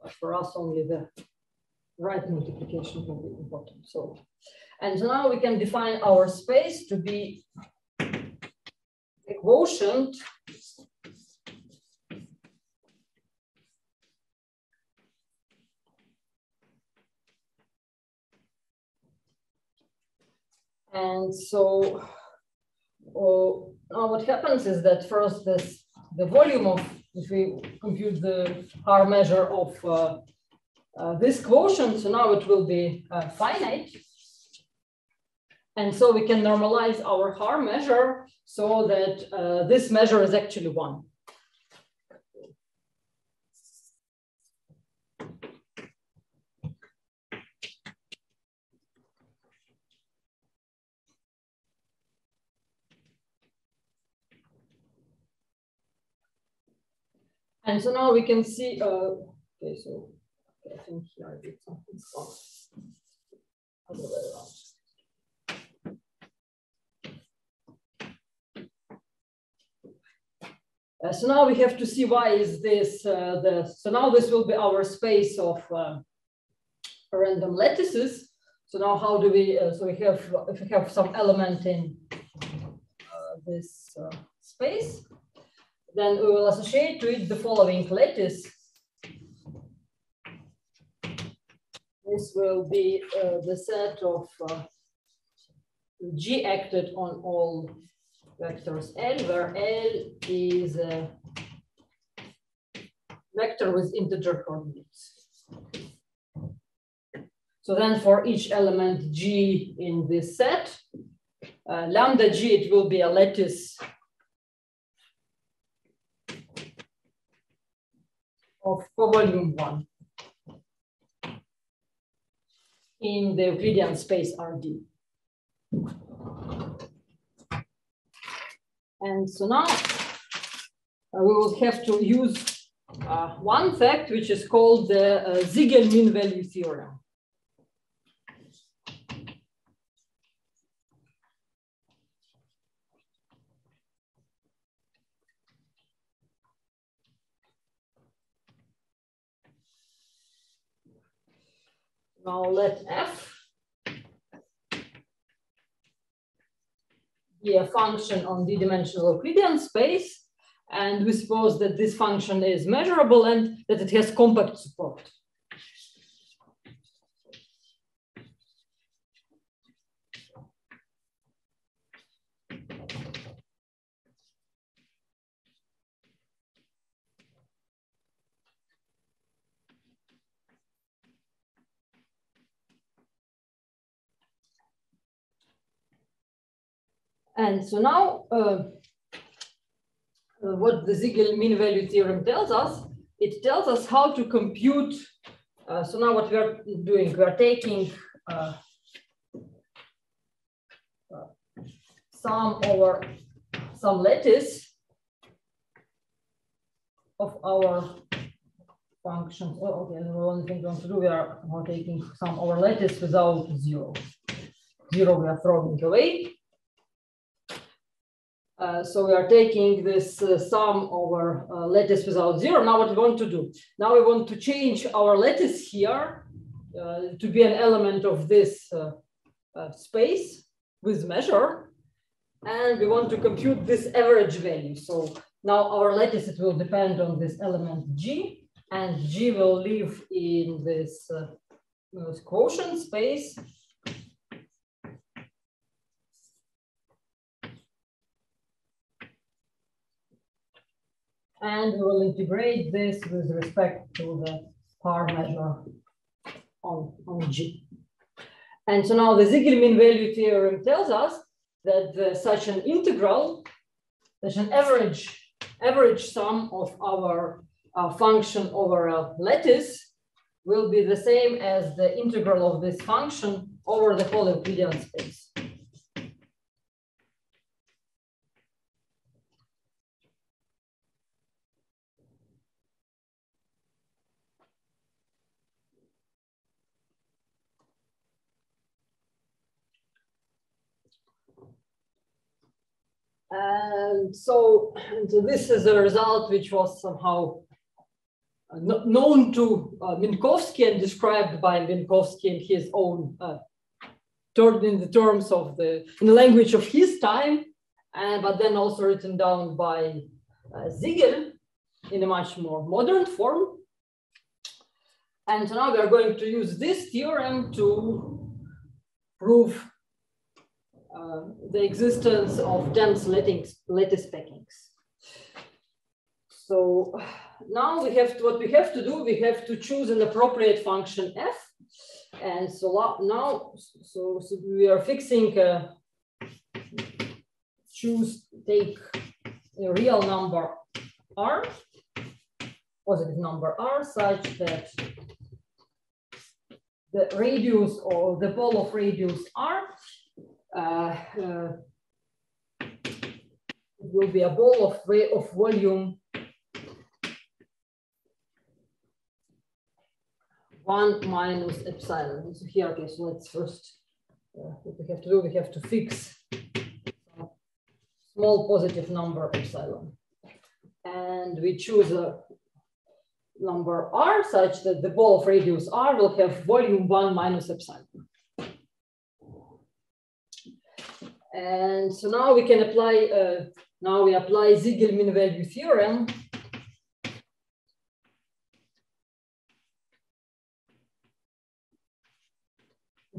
But for us, only the right multiplication will be important. So, and now we can define our space to be a quotient And so uh, now what happens is that first this the volume of if we compute the Haar measure of uh, uh, this quotient, so now it will be uh, finite. And so we can normalize our Haar measure so that uh, this measure is actually one. And so now we can see, uh, okay, so I think here I did something wrong. Uh, so now we have to see why is this uh, the, so now this will be our space of uh, random lattices. So now how do we, uh, so we have, if we have some element in uh, this uh, space, then we will associate to it the following lattice. This will be uh, the set of uh, G acted on all vectors L, where L is a vector with integer coordinates. So then for each element G in this set, uh, lambda G, it will be a lattice of volume one in the Euclidean space RD. And so now uh, we will have to use uh, one fact, which is called the uh, Siegel mean value theorem. Now let f be a function on d-dimensional Euclidean space. And we suppose that this function is measurable and that it has compact support. And so now, uh, uh, what the Siegel mean value theorem tells us, it tells us how to compute. Uh, so now what we are doing, we are taking uh, uh, sum over some lattice of our functions. Oh, okay, the only thing we want to do, we are taking some over lattice without zero. Zero we are throwing away. Uh, so we are taking this uh, sum over uh, lattice without zero. Now what we want to do? Now we want to change our lattice here uh, to be an element of this uh, space with measure. And we want to compute this average value. So now our lattice, it will depend on this element G and G will live in this, this quotient space And we will integrate this with respect to the Haar measure on, on G. And so now the Siegel mean value theorem tells us that the, such an integral, such an average, average sum of our uh, function over a lattice will be the same as the integral of this function over the whole Euclidean space. And so, and so this is a result which was somehow uh, known to uh, Minkowski and described by Minkowski in his own, uh, in the terms of the, in the language of his time, and, but then also written down by uh, Siegel in a much more modern form. And so now we are going to use this theorem to prove uh, the existence of dense lattice packings. So now we have to, what we have to do, we have to choose an appropriate function f. And so now, so, so we are fixing, uh, choose, take a real number r, positive number r, such that the radius or the ball of radius r will be a ball of, of volume one minus epsilon. So here, okay, so let's first, uh, what we have to do, we have to fix small positive number epsilon. And we choose a number r such that the ball of radius r will have volume one minus epsilon. And so now we can apply, uh, now we apply Siegel mean value theorem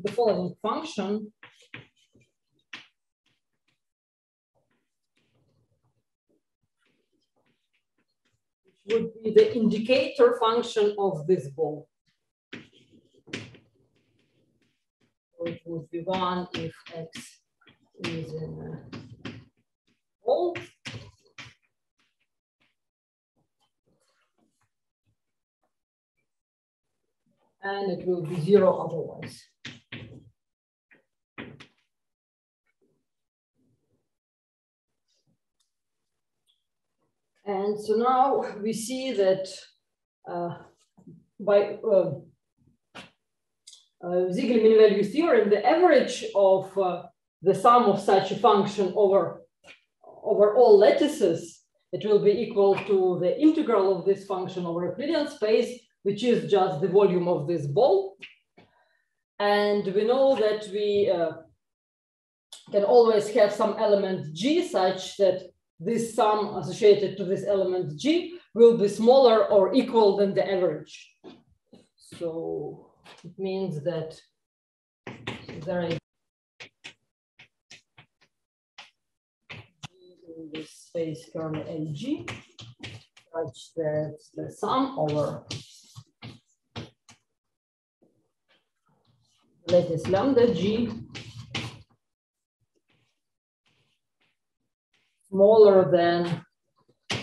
the following function. Would be the indicator function of this ball. It would be one if x is in ball. And it will be zero otherwise. And so now we see that uh, by uh, uh, Siegel mean value theorem, the average of uh, the sum of such a function over, over all lattices, it will be equal to the integral of this function over Euclidean space, which is just the volume of this ball. And we know that we uh, can always have some element G such that this sum associated to this element G will be smaller or equal than the average. So it means that there is in this space kernel LG such that the sum over lattice lambda G smaller than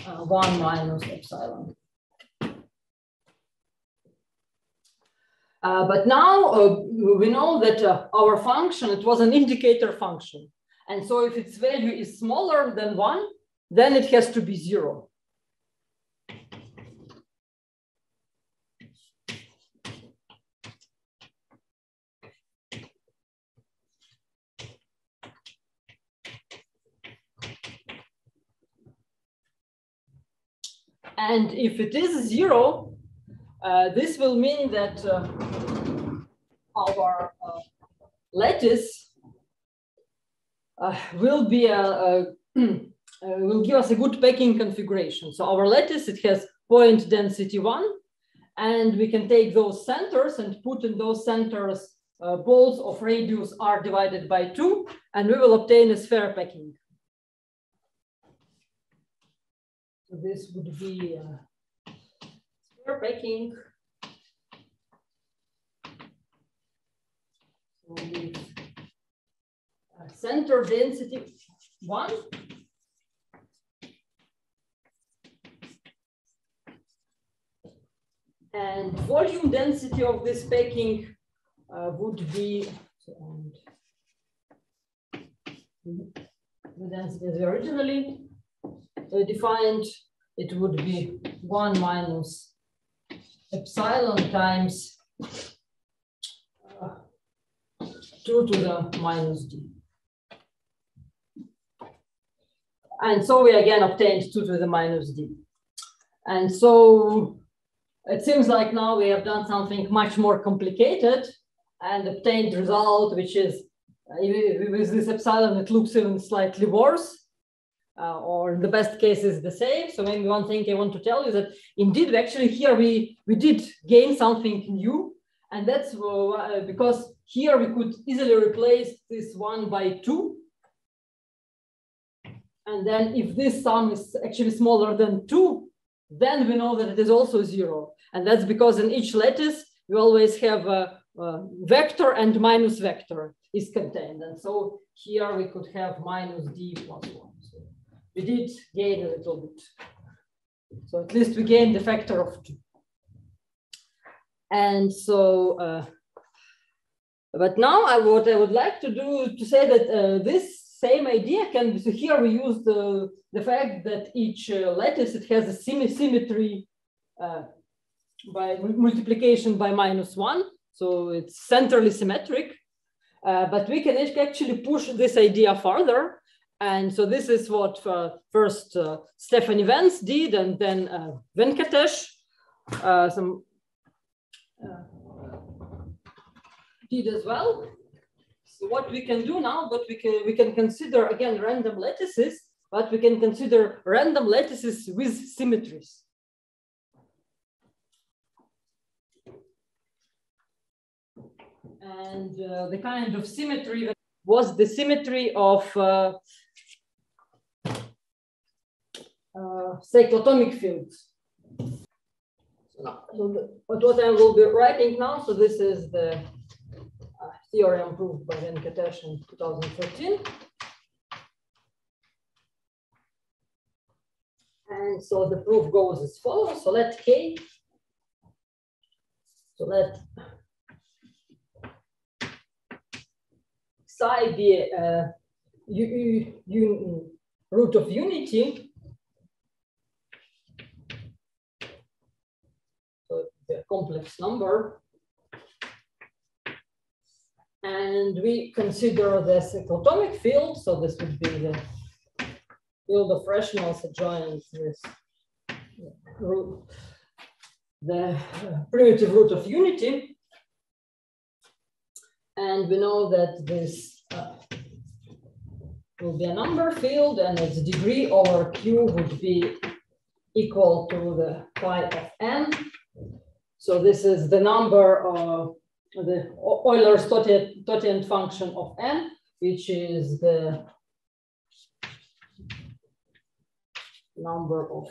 uh, 1 minus epsilon. Uh, but now uh, we know that uh, our function, it was an indicator function. And so if its value is smaller than 1, then it has to be 0. And if it is zero, uh, this will mean that uh, our uh, lattice will be a, a uh, will give us a good packing configuration. So our lattice, it has point density one, and we can take those centers and put in those centers uh, balls of radius r divided by two, and we will obtain a sphere packing. So this would be uh, sphere packing. So uh, center density one. And volume density of this packing uh, would be, and the density as originally defined, it would be one minus epsilon times uh, two to the minus d. And so we again obtained two to the minus d. And so it seems like now we have done something much more complicated and obtained result, which is uh, with this epsilon, it looks even slightly worse uh, or in the best case is the same. So maybe one thing I want to tell you that indeed, actually here we, we did gain something new. And that's uh, because here we could easily replace this one by two. And then if this sum is actually smaller than two, then we know that it is also zero. And that's because in each lattice, we always have a, a vector and minus vector is contained. And so here we could have minus d plus one. So we did gain a little bit. So at least we gained the factor of two. And so, uh, but now I, what I would like to do to say that uh, this same idea can be, so here we use the, the fact that each uh, lattice, it has a symmetry uh, by multiplication by minus one. So it's centrally symmetric, uh, but we can actually push this idea further. And so this is what uh, first uh, Stephanie Vance did, and then uh, Venkatesh, some did as well. What we can do now, but we can we can consider again random lattices, but we can consider random lattices with symmetries. And uh, the kind of symmetry was the symmetry of uh, uh, cyclotomic fields. So, now, so the, what I will be writing now, so this is the theorem proved by Venkatesh in 2013. And so the proof goes as follows. So let K, so let psi be uh, a u, u, root of unity. So a complex number and we consider the cyclotomic field. So this would be the field of rationals adjoins this root, the primitive root of unity. And we know that this uh, will be a number field and its degree over Q would be equal to the phi of n. So this is the number of the Euler's totient function of n, which is the number of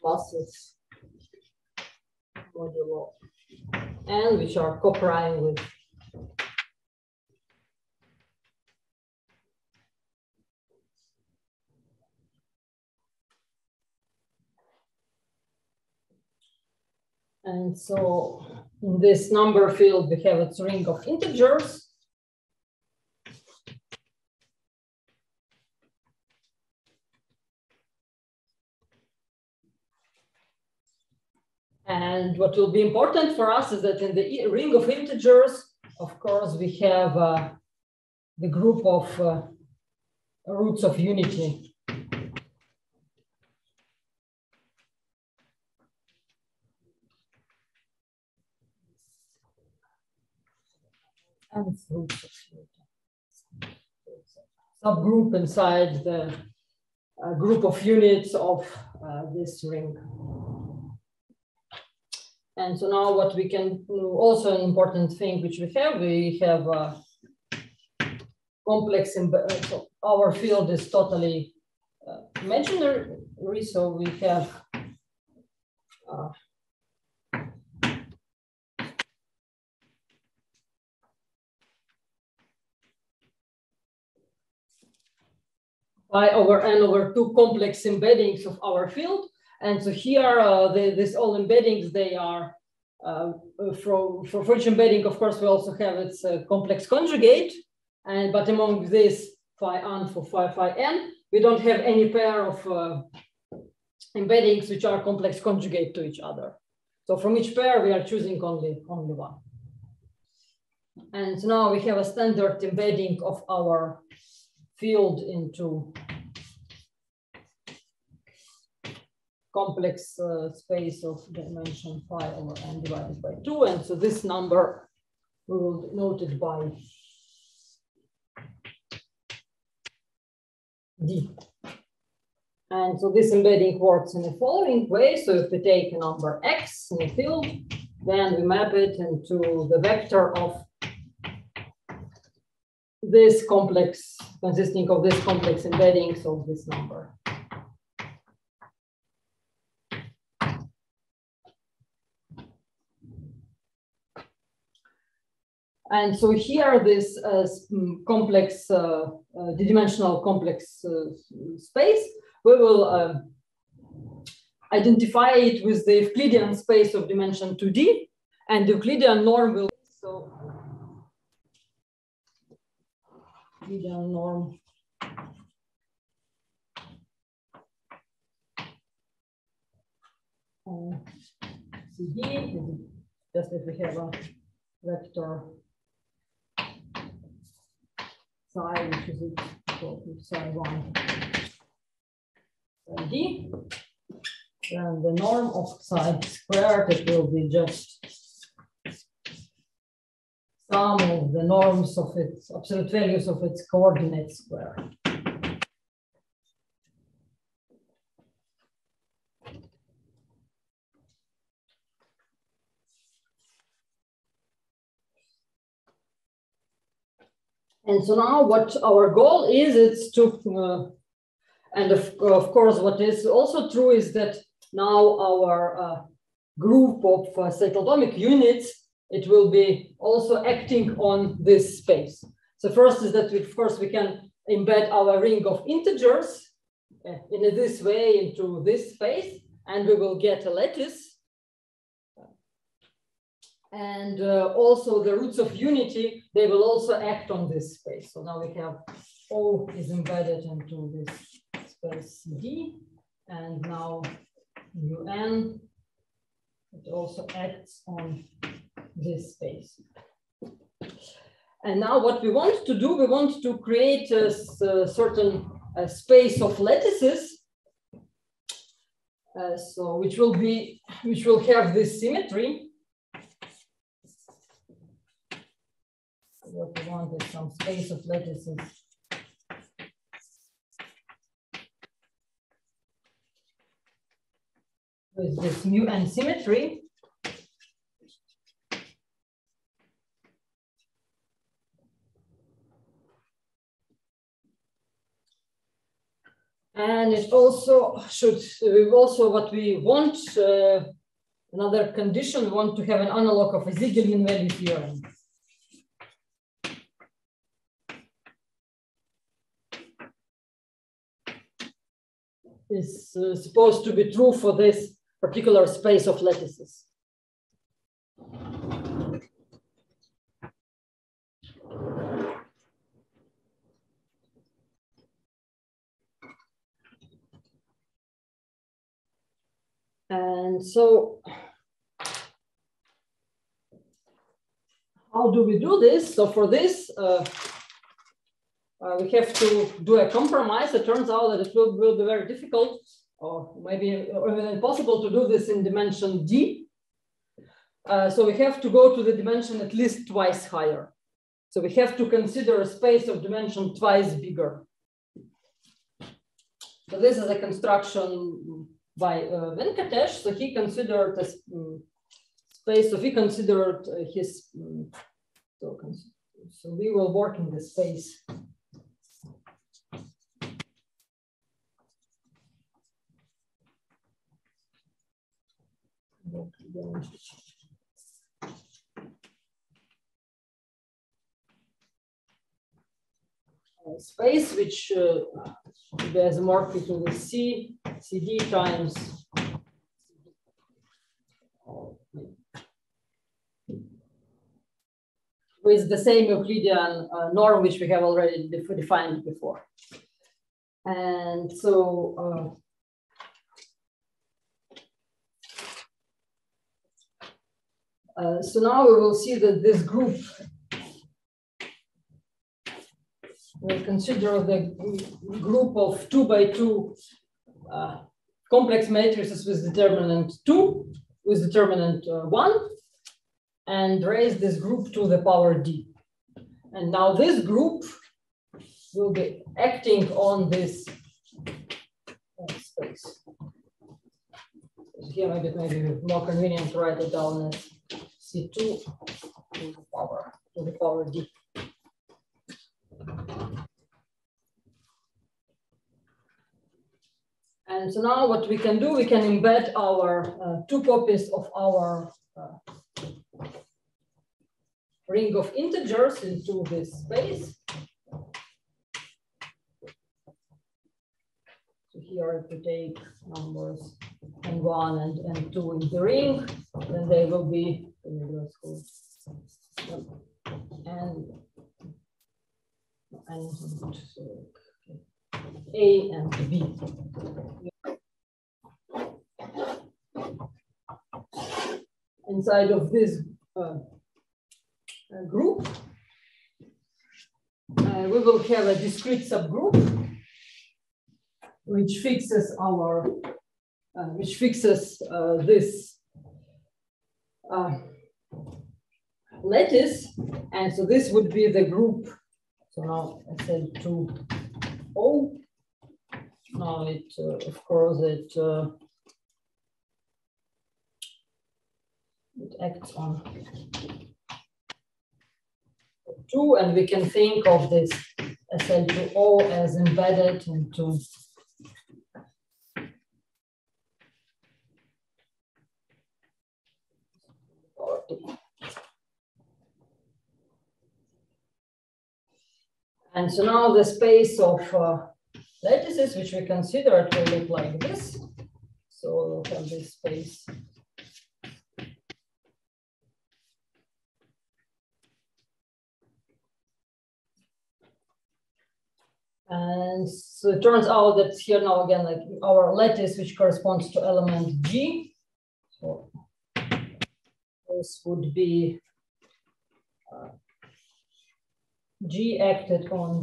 classes modulo n, which are co-prime with And so in this number field, we have its ring of integers. And what will be important for us is that in the ring of integers, of course, we have uh, the group of uh, roots of unity. And roots of subgroup inside the uh, group of units of uh, this ring. And so now what we can do, also an important thing which we have, we have a complex, so our field is totally uh, imaginary, so we have phi over n over two complex embeddings of our field. And so here, uh, the, this all embeddings, they are uh, for, for, for each embedding, of course, we also have its uh, complex conjugate. And but among this phi n for phi phi n, we don't have any pair of uh, embeddings which are complex conjugate to each other. So from each pair, we are choosing only, only one. And now we have a standard embedding of our field into complex uh, space of dimension phi over n divided by 2. And so this number we will note it by d. And so this embedding works in the following way. So if we take a number x in a field, then we map it into the vector of this complex consisting of this complex embeddings of this number. And so here, this uh, mm, complex, uh, uh, d-dimensional complex uh, space, we will um, identify it with the Euclidean space of dimension 2D, and the Euclidean norm will so Euclidean norm oh, CD, just if we have a vector psi, which is equal to psi 1 d. And the norm of psi squared, it will be just sum of the norms of its absolute values of its coordinate square. And so now what our goal is, it's to, uh, and of, of course, what is also true is that now our uh, group of uh, cyclotomic units, it will be also acting on this space. So first is that, we, course, we can embed our ring of integers uh, in this way into this space, and we will get a lattice and uh, also the roots of unity, they will also act on this space. So now we have O is embedded into this space CD, and now UN, it also acts on this space. And now what we want to do, we want to create a, a certain a space of lattices uh, so which will be, which will have this symmetry what we want is some space of lattices. With this mu n symmetry. And it also should, we also what we want, uh, another condition, we want to have an analog of a Siegel value theorem. is uh, supposed to be true for this particular space of lattices. And so how do we do this? So for this, uh, uh, we have to do a compromise. It turns out that it will, will be very difficult or maybe even impossible to do this in dimension D. Uh, so we have to go to the dimension at least twice higher. So we have to consider a space of dimension twice bigger. So this is a construction by uh, Venkatesh. So he considered a um, space, so he considered uh, his, um, so, so we will work in this space. Space, which uh, there's between the C, CD times with the same Euclidean uh, norm, which we have already defined before. And so uh, Uh, so now we will see that this group will consider the group of two by two uh, complex matrices with determinant two, with determinant uh, one, and raise this group to the power d. And now this group will be acting on this uh, space. Here maybe it may be more convenient to write it down as C2 to the power to the power D. And so now what we can do, we can embed our uh, two copies of our uh, ring of integers into this space. So here if you take numbers and one and, and two in the ring, then they will be and and A and B. Inside of this uh, uh, group, uh, we will have a discrete subgroup which fixes our, uh, which fixes uh, this uh, lattice. And so this would be the group. So now I said to O. Now it, uh, of course, it, uh, it acts on two, and we can think of this SL2O as embedded into And so now the space of uh, lattices, which we consider it will look like this. So we'll have this space. And so it turns out that here now again, like our lattice, which corresponds to element G. So this would be uh, G acted on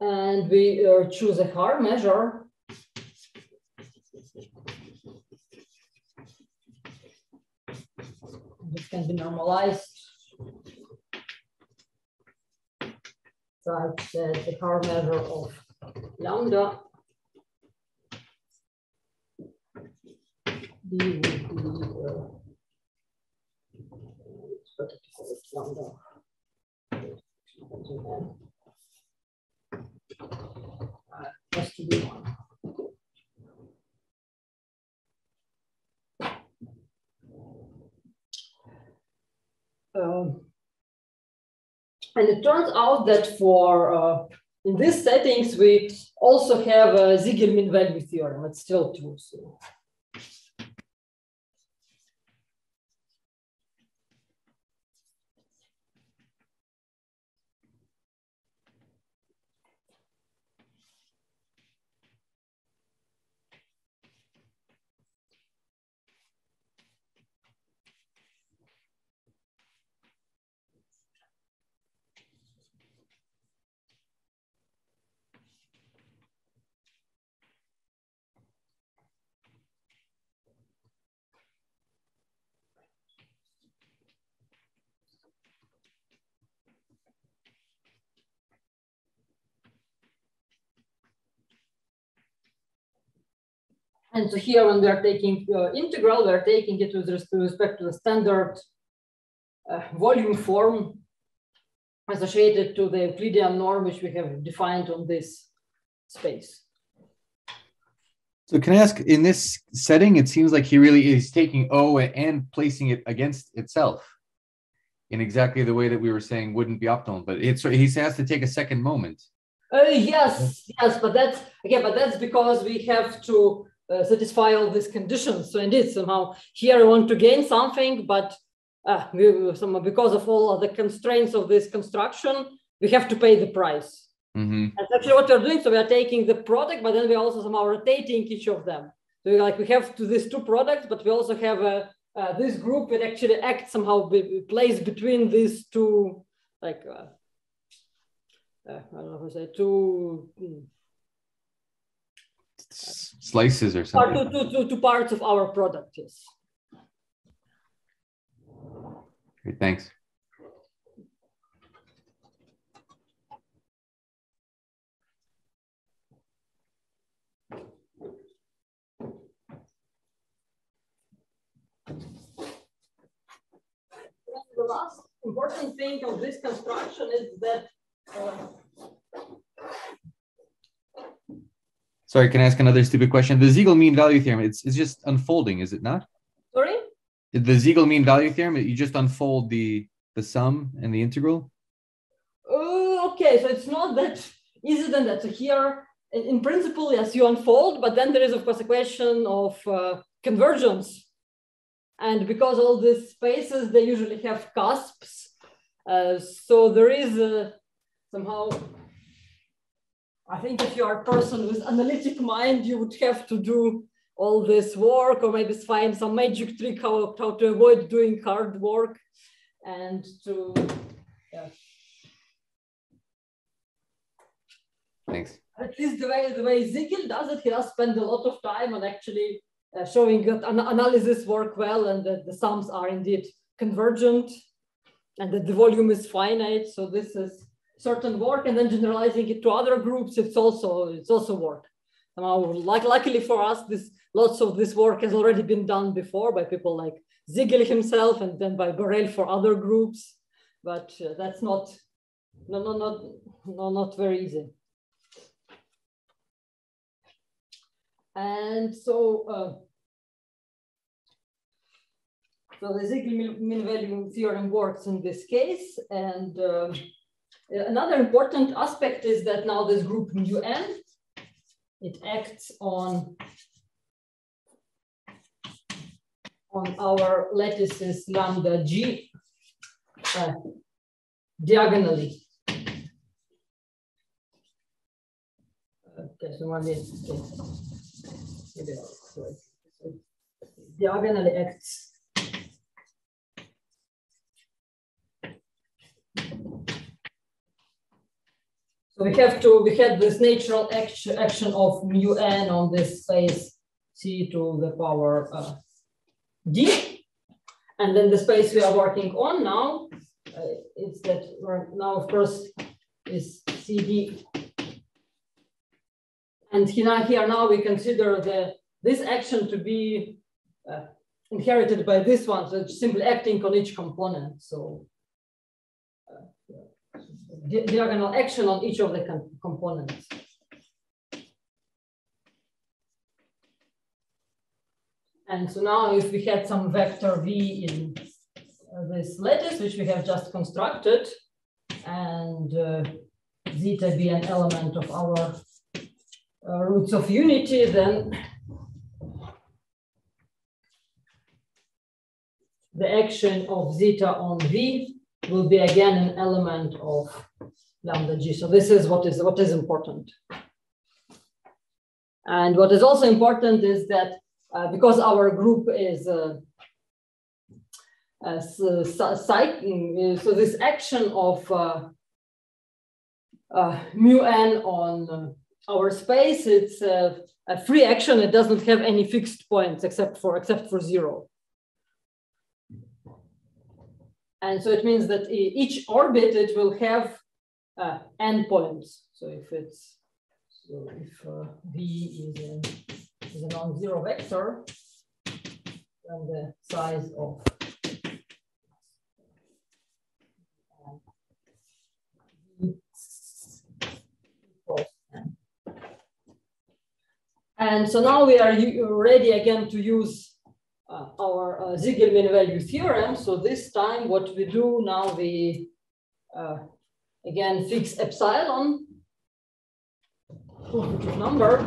and we uh, choose a Haar measure. This can be normalized such that the Haar measure of lambda B would be uh, lambda. Uh, has to be one. Um, and it turns out that for uh, in these settings we also have a Siegel mean value theorem. It's still true. So. And so here when we are taking uh, integral, we are taking it with respect to the standard uh, volume form associated to the Euclidean norm, which we have defined on this space. So can I ask, in this setting, it seems like he really is taking O and placing it against itself in exactly the way that we were saying wouldn't be optimal, but it's he has to take a second moment. Uh, yes, yes, but that's again, but that's because we have to uh, satisfy all these conditions. So indeed, somehow here I want to gain something, but uh, because of all of the constraints of this construction, we have to pay the price. Mm-hmm. That's actually what we're doing. So we are taking the product, but then we're also somehow rotating each of them. So we like we have to these two products, but we also have a uh, this group that actually acts somehow be, placed between these two, like uh, uh, I don't know how to say two. Hmm, slices or something. Two, two, two, two parts of our product, yes. Great, thanks. The last important thing of this construction is that. Uh, Sorry, can I ask another stupid question? The Siegel mean value theorem, it's, it's just unfolding, is it not? Sorry? The Siegel mean value theorem, you just unfold the, the sum and the integral? Oh, okay, so it's not that easy than that. So here, in, in, principle, yes, you unfold, but then there is, of course, a question of uh, convergence. And because all these spaces, they usually have cusps. Uh, so there is uh, somehow I think if you are a person with analytic mind, you would have to do all this work or maybe find some magic trick how, how to avoid doing hard work and to, yeah. Thanks. At least the way, the way Siegel does it, he does spend a lot of time on actually uh, showing that an analysis work well and that the sums are indeed convergent and that the volume is finite. So this is certain work and then generalizing it to other groups, it's also it's also work. Somehow, like luckily for us, this lots of this work has already been done before by people like Siegel himself and then by Borel for other groups. But uh, that's not no no not no not very easy. And so uh, so the Siegel mean value theorem works in this case and. Uh, Another important aspect is that now this group mu n, it acts on, on our lattices lambda g uh, diagonally. Okay, so one is diagonally acts we have to, we had this natural action, action of mu n on this space c to the power uh, d. And then the space we are working on now uh, is that now, of course, is cd. And here, here now we consider the this action to be uh, inherited by this one, so it's simply acting on each component. So diagonal action on each of the com components. And so now if we had some vector v in uh, this lattice, which we have just constructed, and uh, zeta be an element of our uh, roots of unity, then the action of zeta on v will be again an element of lambda g. So this is what is what is important. And what is also important is that uh, because our group is uh, uh, so, so this action of uh, uh, mu n on our space, it's a free action. It doesn't have any fixed points except for except for zero. And so it means that each orbit, it will have uh, endpoints. So if it's, so if uh, V is, a, is a non-zero vector, then the size of And so now we are ready again to use uh, our uh, mean value theorem. So this time what we do now, we uh, again fix epsilon number.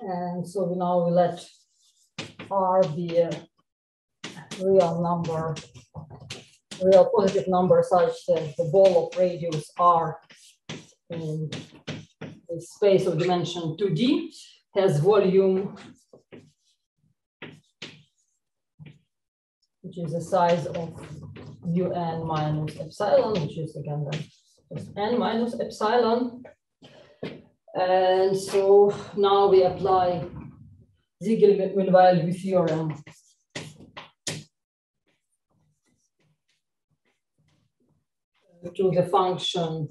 And so we now we let R be a real number real positive number such that the ball of radius r in the space of dimension 2d has volume which is the size of un minus epsilon, which is again n minus epsilon. And so now we apply Siegel-Mean value theorem to the function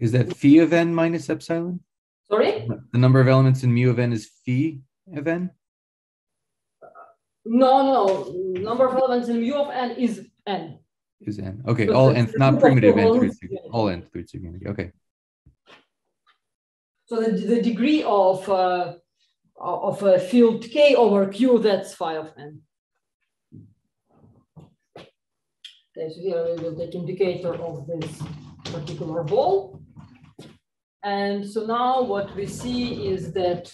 Is that phi of n minus epsilon? Sorry? The number of elements in mu of n is phi of n? No, no, number of elements in mu of n is n. Is n. Okay, So all n, not primitive n all n through infinity. Okay. So the, the degree of uh, of a field k over q, that's phi of n. So here we will take indicator of this particular ball. And so now what we see is that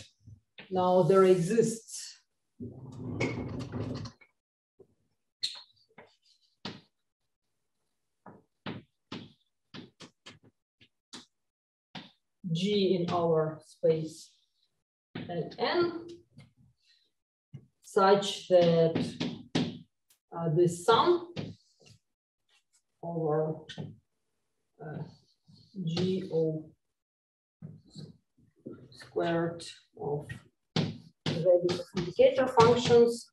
now there exists G in our space and N such that uh, the sum over uh, G O squared of the indicator functions.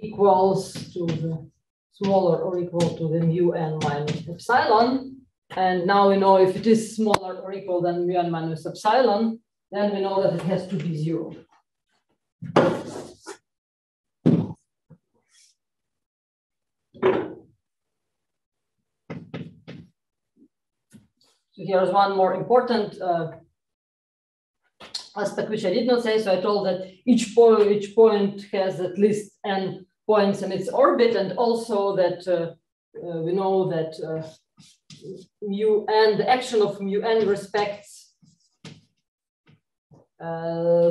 Equals to the smaller or equal to the mu n minus epsilon. And now we know if it is smaller or equal than mu n minus epsilon, then we know that it has to be zero. So here's one more important uh, aspect which I did not say. So I told that each point each point has at least n points in its orbit, and also that uh, uh, we know that uh, mu n, the action of mu n respects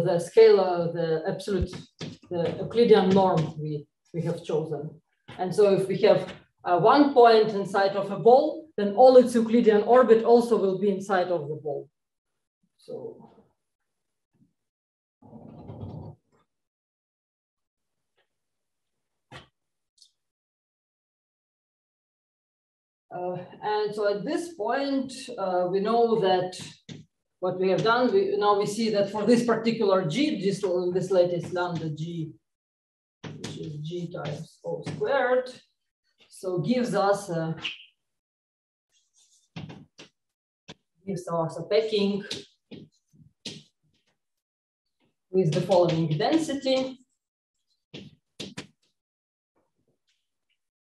the scalar, the absolute, the Euclidean norm we, we have chosen. And so if we have uh, one point inside of a ball, then all its Euclidean orbit also will be inside of the ball. So Uh, and so at this point, uh, we know that what we have done, we now we see that for this particular g, this, this lattice lambda g, which is g times o squared, so gives us a, gives us a packing with the following density.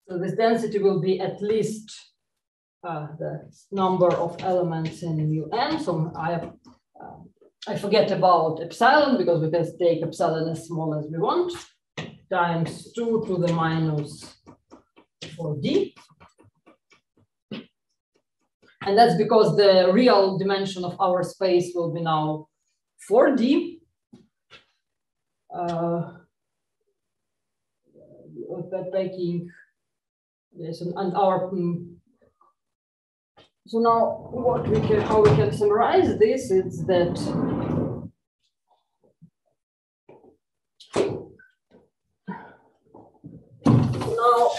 So this density will be at least uh, the number of elements in mu n. So I, uh, I forget about epsilon because we can take epsilon as small as we want, times 2 to the minus 4d. And that's because the real dimension of our space will be now 4d. Uh, taking Yes, and, and our um, so now what we can how we can summarize this is that now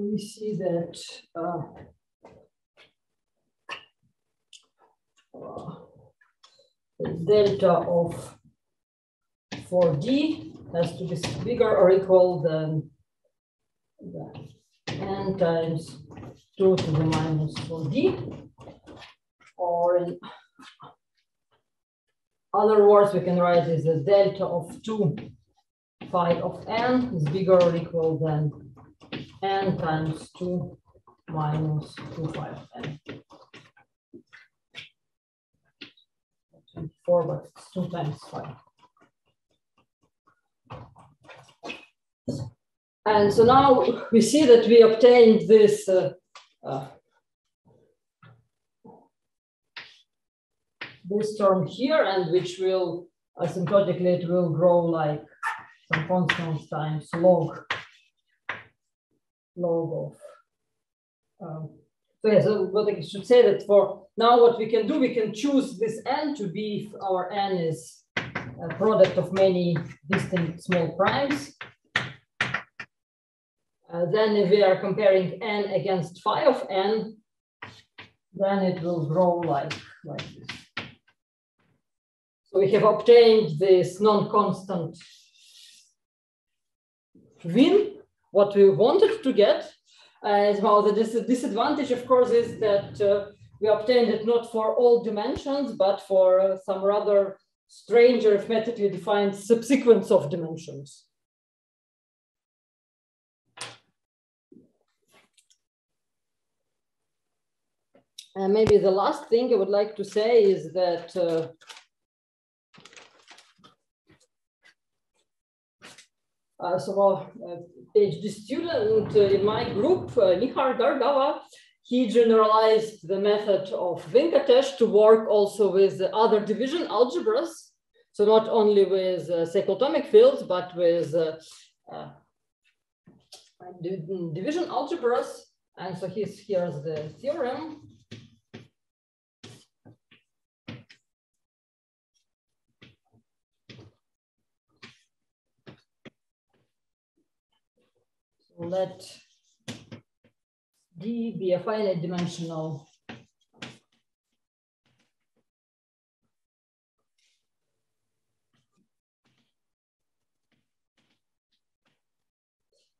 we see that uh, uh, delta of 4d has to be bigger or equal than n times 2 to the minus 4d. Or in other words, we can write is the delta of 2 phi of n is bigger or equal than n times 2 minus 2 phi of n. 4, but it's 2 times phi. And so now we see that we obtained this uh, uh, this term here, and which will asymptotically it will grow like some constant times log log of um, So yeah, so what I should say that for now, what we can do, we can choose this n to be if our n is a product of many distinct small primes. Uh, then if we are comparing n against phi of n, then it will grow like, like this. So we have obtained this non-constant win, what we wanted to get. As well, the dis disadvantage, of course, is that uh, we obtained it not for all dimensions, but for uh, some rather strange arithmetically defined subsequence of dimensions. And maybe the last thing I would like to say is that uh, uh, so uh, PhD student in my group, uh, Nihar Gargava, he generalized the method of Venkatesh to work also with other division algebras. So not only with uh, cyclotomic fields, but with uh, uh, division algebras. And so here's the theorem. Let D be a finite dimensional.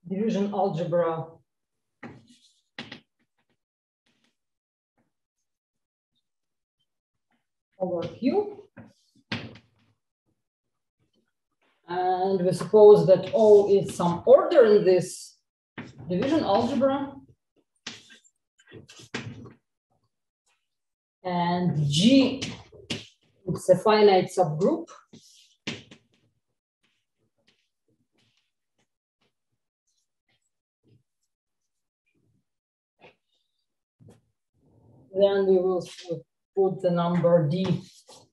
Division algebra. Over Q. And we suppose that O is some order in this division algebra. And G, it's a finite subgroup. Then we will put the number D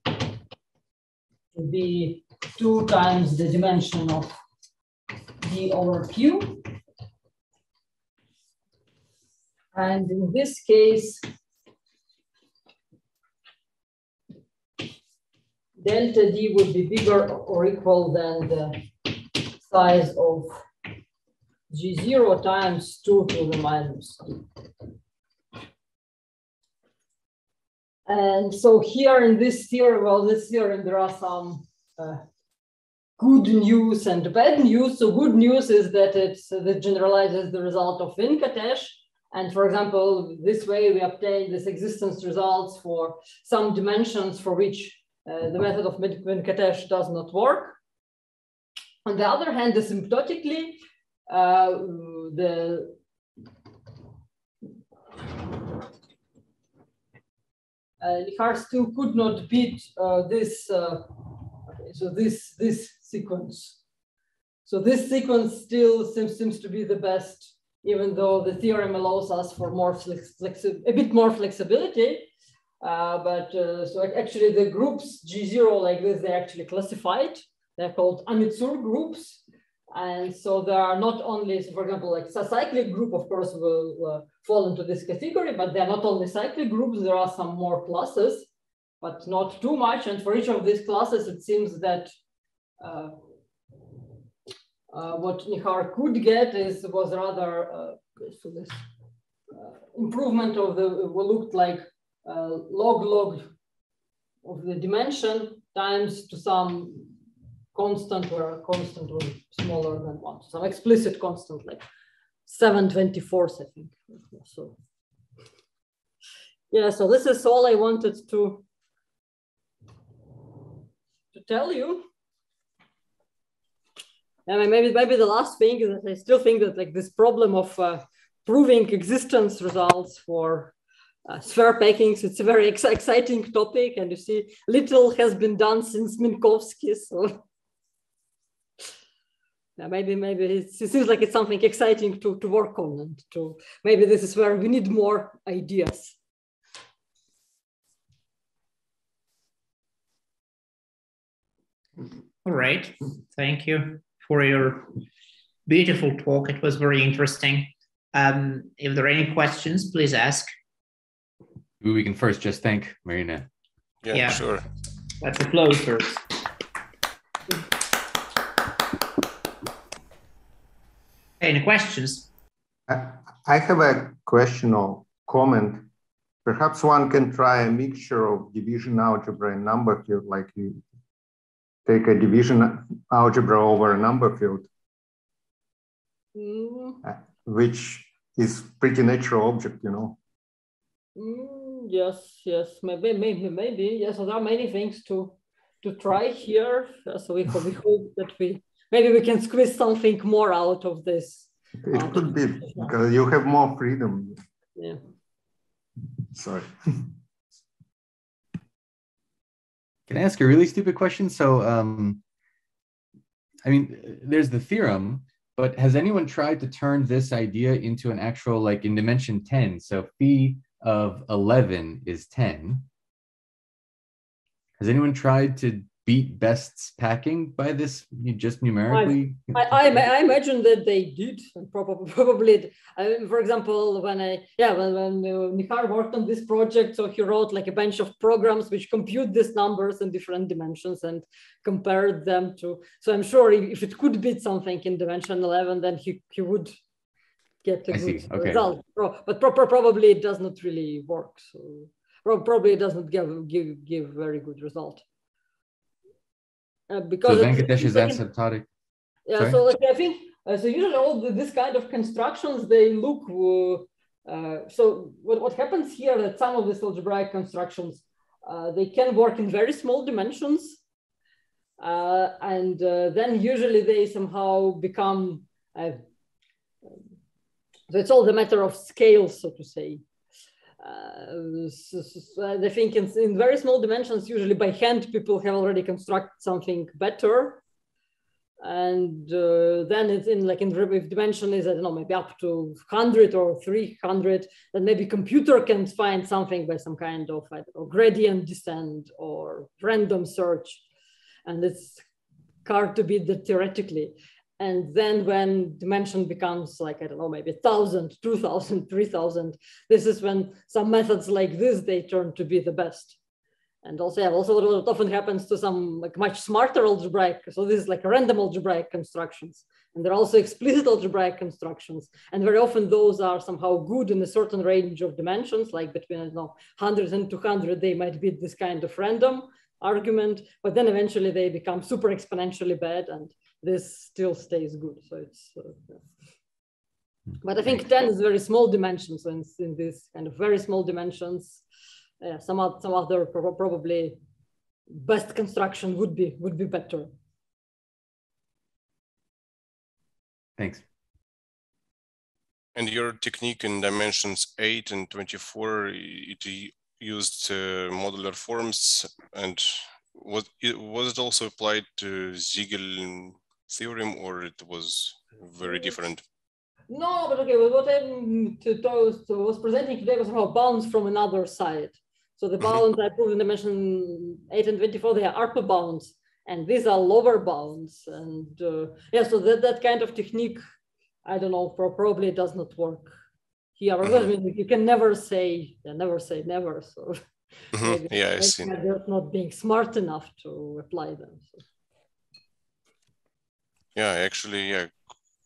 to be two times the dimension of D over Q. And in this case, delta D would be bigger or equal than the size of G0 times 2 to the minus. And so here in this theorem, well, this theorem, there are some uh, good news and bad news. So good news is that it uh, generalizes the result of Venkatesh. And for example, this way we obtain this existence results for some dimensions for which uh, the method of Venkatesh does not work. On the other hand, asymptotically, uh, the uh, still could not beat uh, this, uh, okay, so this, this sequence. So this sequence still seems, seems to be the best, even though the theorem allows us for more flex, a bit more flexibility. Uh, but uh, so actually the groups G0 like this, they're actually classified. They're called Amitsur groups. And so there are not only, so for example, like a cyclic group, of course, will uh, fall into this category, but they're not only cyclic groups, there are some more classes, but not too much. And for each of these classes, it seems that uh, what Nihar could get is was rather uh, so this uh, improvement of the what looked like uh, log log of the dimension times to some constant where a constant was smaller than one, some explicit constant like 724 I think. So yeah, so this is all I wanted to to tell you. And maybe maybe the last thing is that I still think that like this problem of uh, proving existence results for uh, sphere packings. It's a very ex exciting topic, and you see, little has been done since Minkowski. So yeah, maybe maybe it seems like it's something exciting to, to work on, and to maybe this is where we need more ideas. All right, thank you for your beautiful talk. It was very interesting. Um, if there are any questions, please ask. we can first just thank Maryna. Yeah, Yeah. sure. Let's applause first. Any questions? I I have a question or comment. Perhaps one can try a mixture of division algebra and number field, like you take a division algebra over a number field, Mm, which is pretty natural object, you know. mm, yes, yes, maybe, maybe, maybe. Yes, so there are many things to to try here. Uh, So we hope, we hope that we maybe we can squeeze something more out of this. It could be because you have more freedom. Yeah. Sorry. Can I ask a really stupid question? So, um, I mean, there's the theorem, but has anyone tried to turn this idea into an actual, like in dimension 10? So phi of 11 is 10. Has anyone tried to beat Best's packing by this just numerically? I, I, I imagine that they did, and probably, probably. I mean, for example, when I, yeah, when, when uh, worked on this project, so he wrote like a bunch of programs which compute these numbers in different dimensions and compared them to. So I'm sure if, if it could beat something in dimension 11, then he, he would get a I good okay. result. Pro- but proper, probably it does not really work. So pro- probably it doesn't give give give very good result. Uh, because it's- Venkatesh is asymptotic. yeah, Sorry? so like, I think uh, so. Usually, all the, this kind of constructions they look. Uh, uh, so what, what happens here that some of these algebraic constructions uh, they can work in very small dimensions, uh, and uh, then usually they somehow become. Uh, so it's all the matter of scale, so to say. Uh, I think in, in very small dimensions, usually by hand, people have already constructed something better. And uh, then it's in like in if dimension is I don't know maybe up to 100 or 300 then maybe computer can find something by some kind of know, gradient descent or random search. And it's hard to beat that theoretically and then when dimension becomes like I don't know maybe 1000 2000 3000 this is when some methods like this they turn to be the best and also, yeah, also what often happens to some like much smarter algebraic. So this is like random algebraic constructions. And there are also explicit algebraic constructions. And very often those are somehow good in a certain range of dimensions, like between, I don't know, 100 and 200, they might be this kind of random argument, but then eventually they become super exponentially bad and this still stays good. So it's, uh, yeah. but I think 10 is very small dimensions. So in, in this kind of very small dimensions, yeah, some some other prob- probably best construction would be would be better. Thanks. And your technique in dimensions 8 and 24, it used uh, modular forms and was it, was it also applied to Siegel theorem or it was very different? No, but okay, well, what I was presenting today was somehow bounds from another side. So the bounds I proved in dimension 8 and 24, they are upper bounds, and these are lower bounds. And uh, yeah, so that, that kind of technique, I don't know, probably does not work here. I mean, you can never say, yeah, never say never. So Mhm. maybe- Yeah, I see. Just not being smart enough to apply them. So. Yeah, actually, yeah.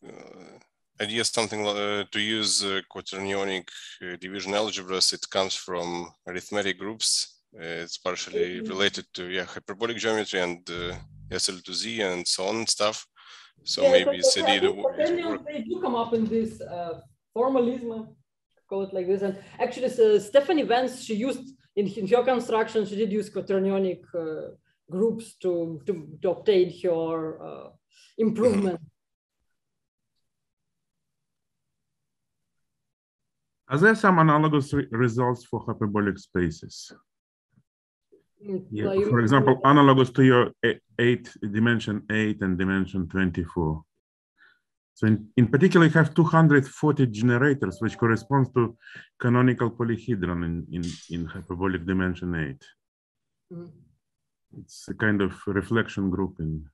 Uh, idea something uh, to use uh, quaternionic uh, division algebras. It comes from arithmetic groups. Uh, it's partially Mhm. related to yeah hyperbolic geometry and uh, SL to Z and so on stuff. So Yeah, maybe it's a I need think of it will Quaternions. They do come up in this uh, formalism, call it like this. And actually, so Stephanie Vance, she used in, in her construction, she did use quaternionic uh, groups to, to, to obtain her uh, improvement. Are there some analogous re- results for hyperbolic spaces? Mm, Yeah, like for example, analogous to your eight dimension eight and dimension 24. So in, in particular, you have 240 generators, which corresponds to canonical polyhedron in, in, in hyperbolic dimension eight. Mhm. It's a kind of reflection group in,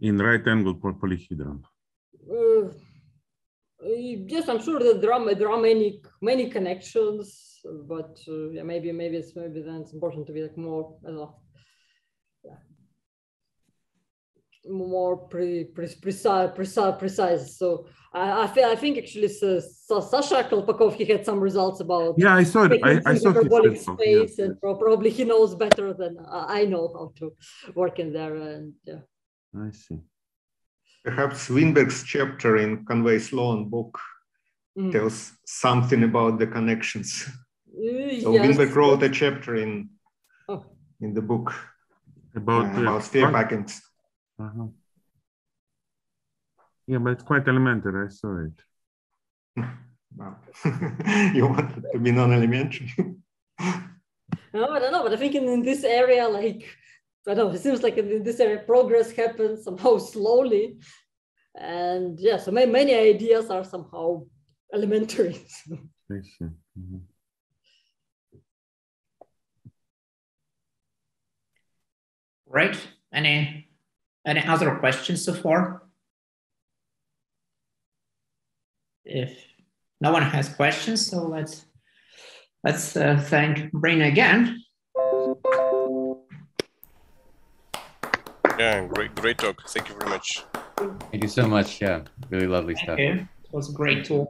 in right angle polyhedron. Uh, uh, yes, I'm sure that there are there are many many connections. but uh, yeah, maybe maybe it's maybe then it's important to be like more I don't know, yeah, more pre, pre, precise precise precise. So I I, feel, I think actually so, so Sasha Kolpakov he had some results about yeah I saw it I, I saw hyperbolic space yeah. and probably he knows better than I know how to work in there and yeah. I see. Perhaps Vinberg's chapter in Conway-Sloane book mm. tells something about the connections. Uh, so yes. Weinberg wrote a chapter in oh. in the book about, uh, about sphere packets. Uh-huh. Yeah, but it's quite elementary. I saw it. Wow. you wanted to be non-elementary? no, I don't know, but I think in, in this area, like I don't know, it seems like in this area, progress happens somehow slowly. And yeah, so many, many ideas are somehow elementary. I see. Mm-hmm. Right. Any any other questions so far? If no one has questions, so let's let's uh, thank Bryn again. Yeah, great, great talk. Thank you very much. Thank you so much. Yeah, really lovely Thank stuff. You. It was a great talk.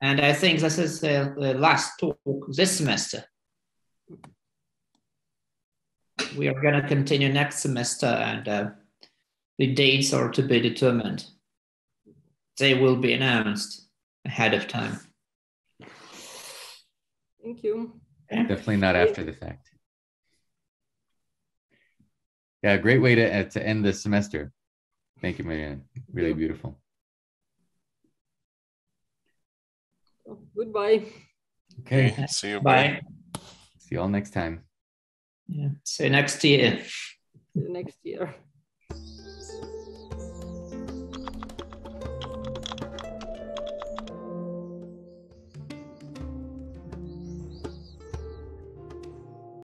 And I think this is the, the last talk this semester. We are going to continue next semester, and uh, the dates are to be determined. They will be announced ahead of time. Thank you. Definitely not after the fact. Yeah, great way to, uh, to end the semester. Thank you, Maryna. Really beautiful. Goodbye. Okay. See you. Bye. See you all next time. Yeah. See you next year. next year.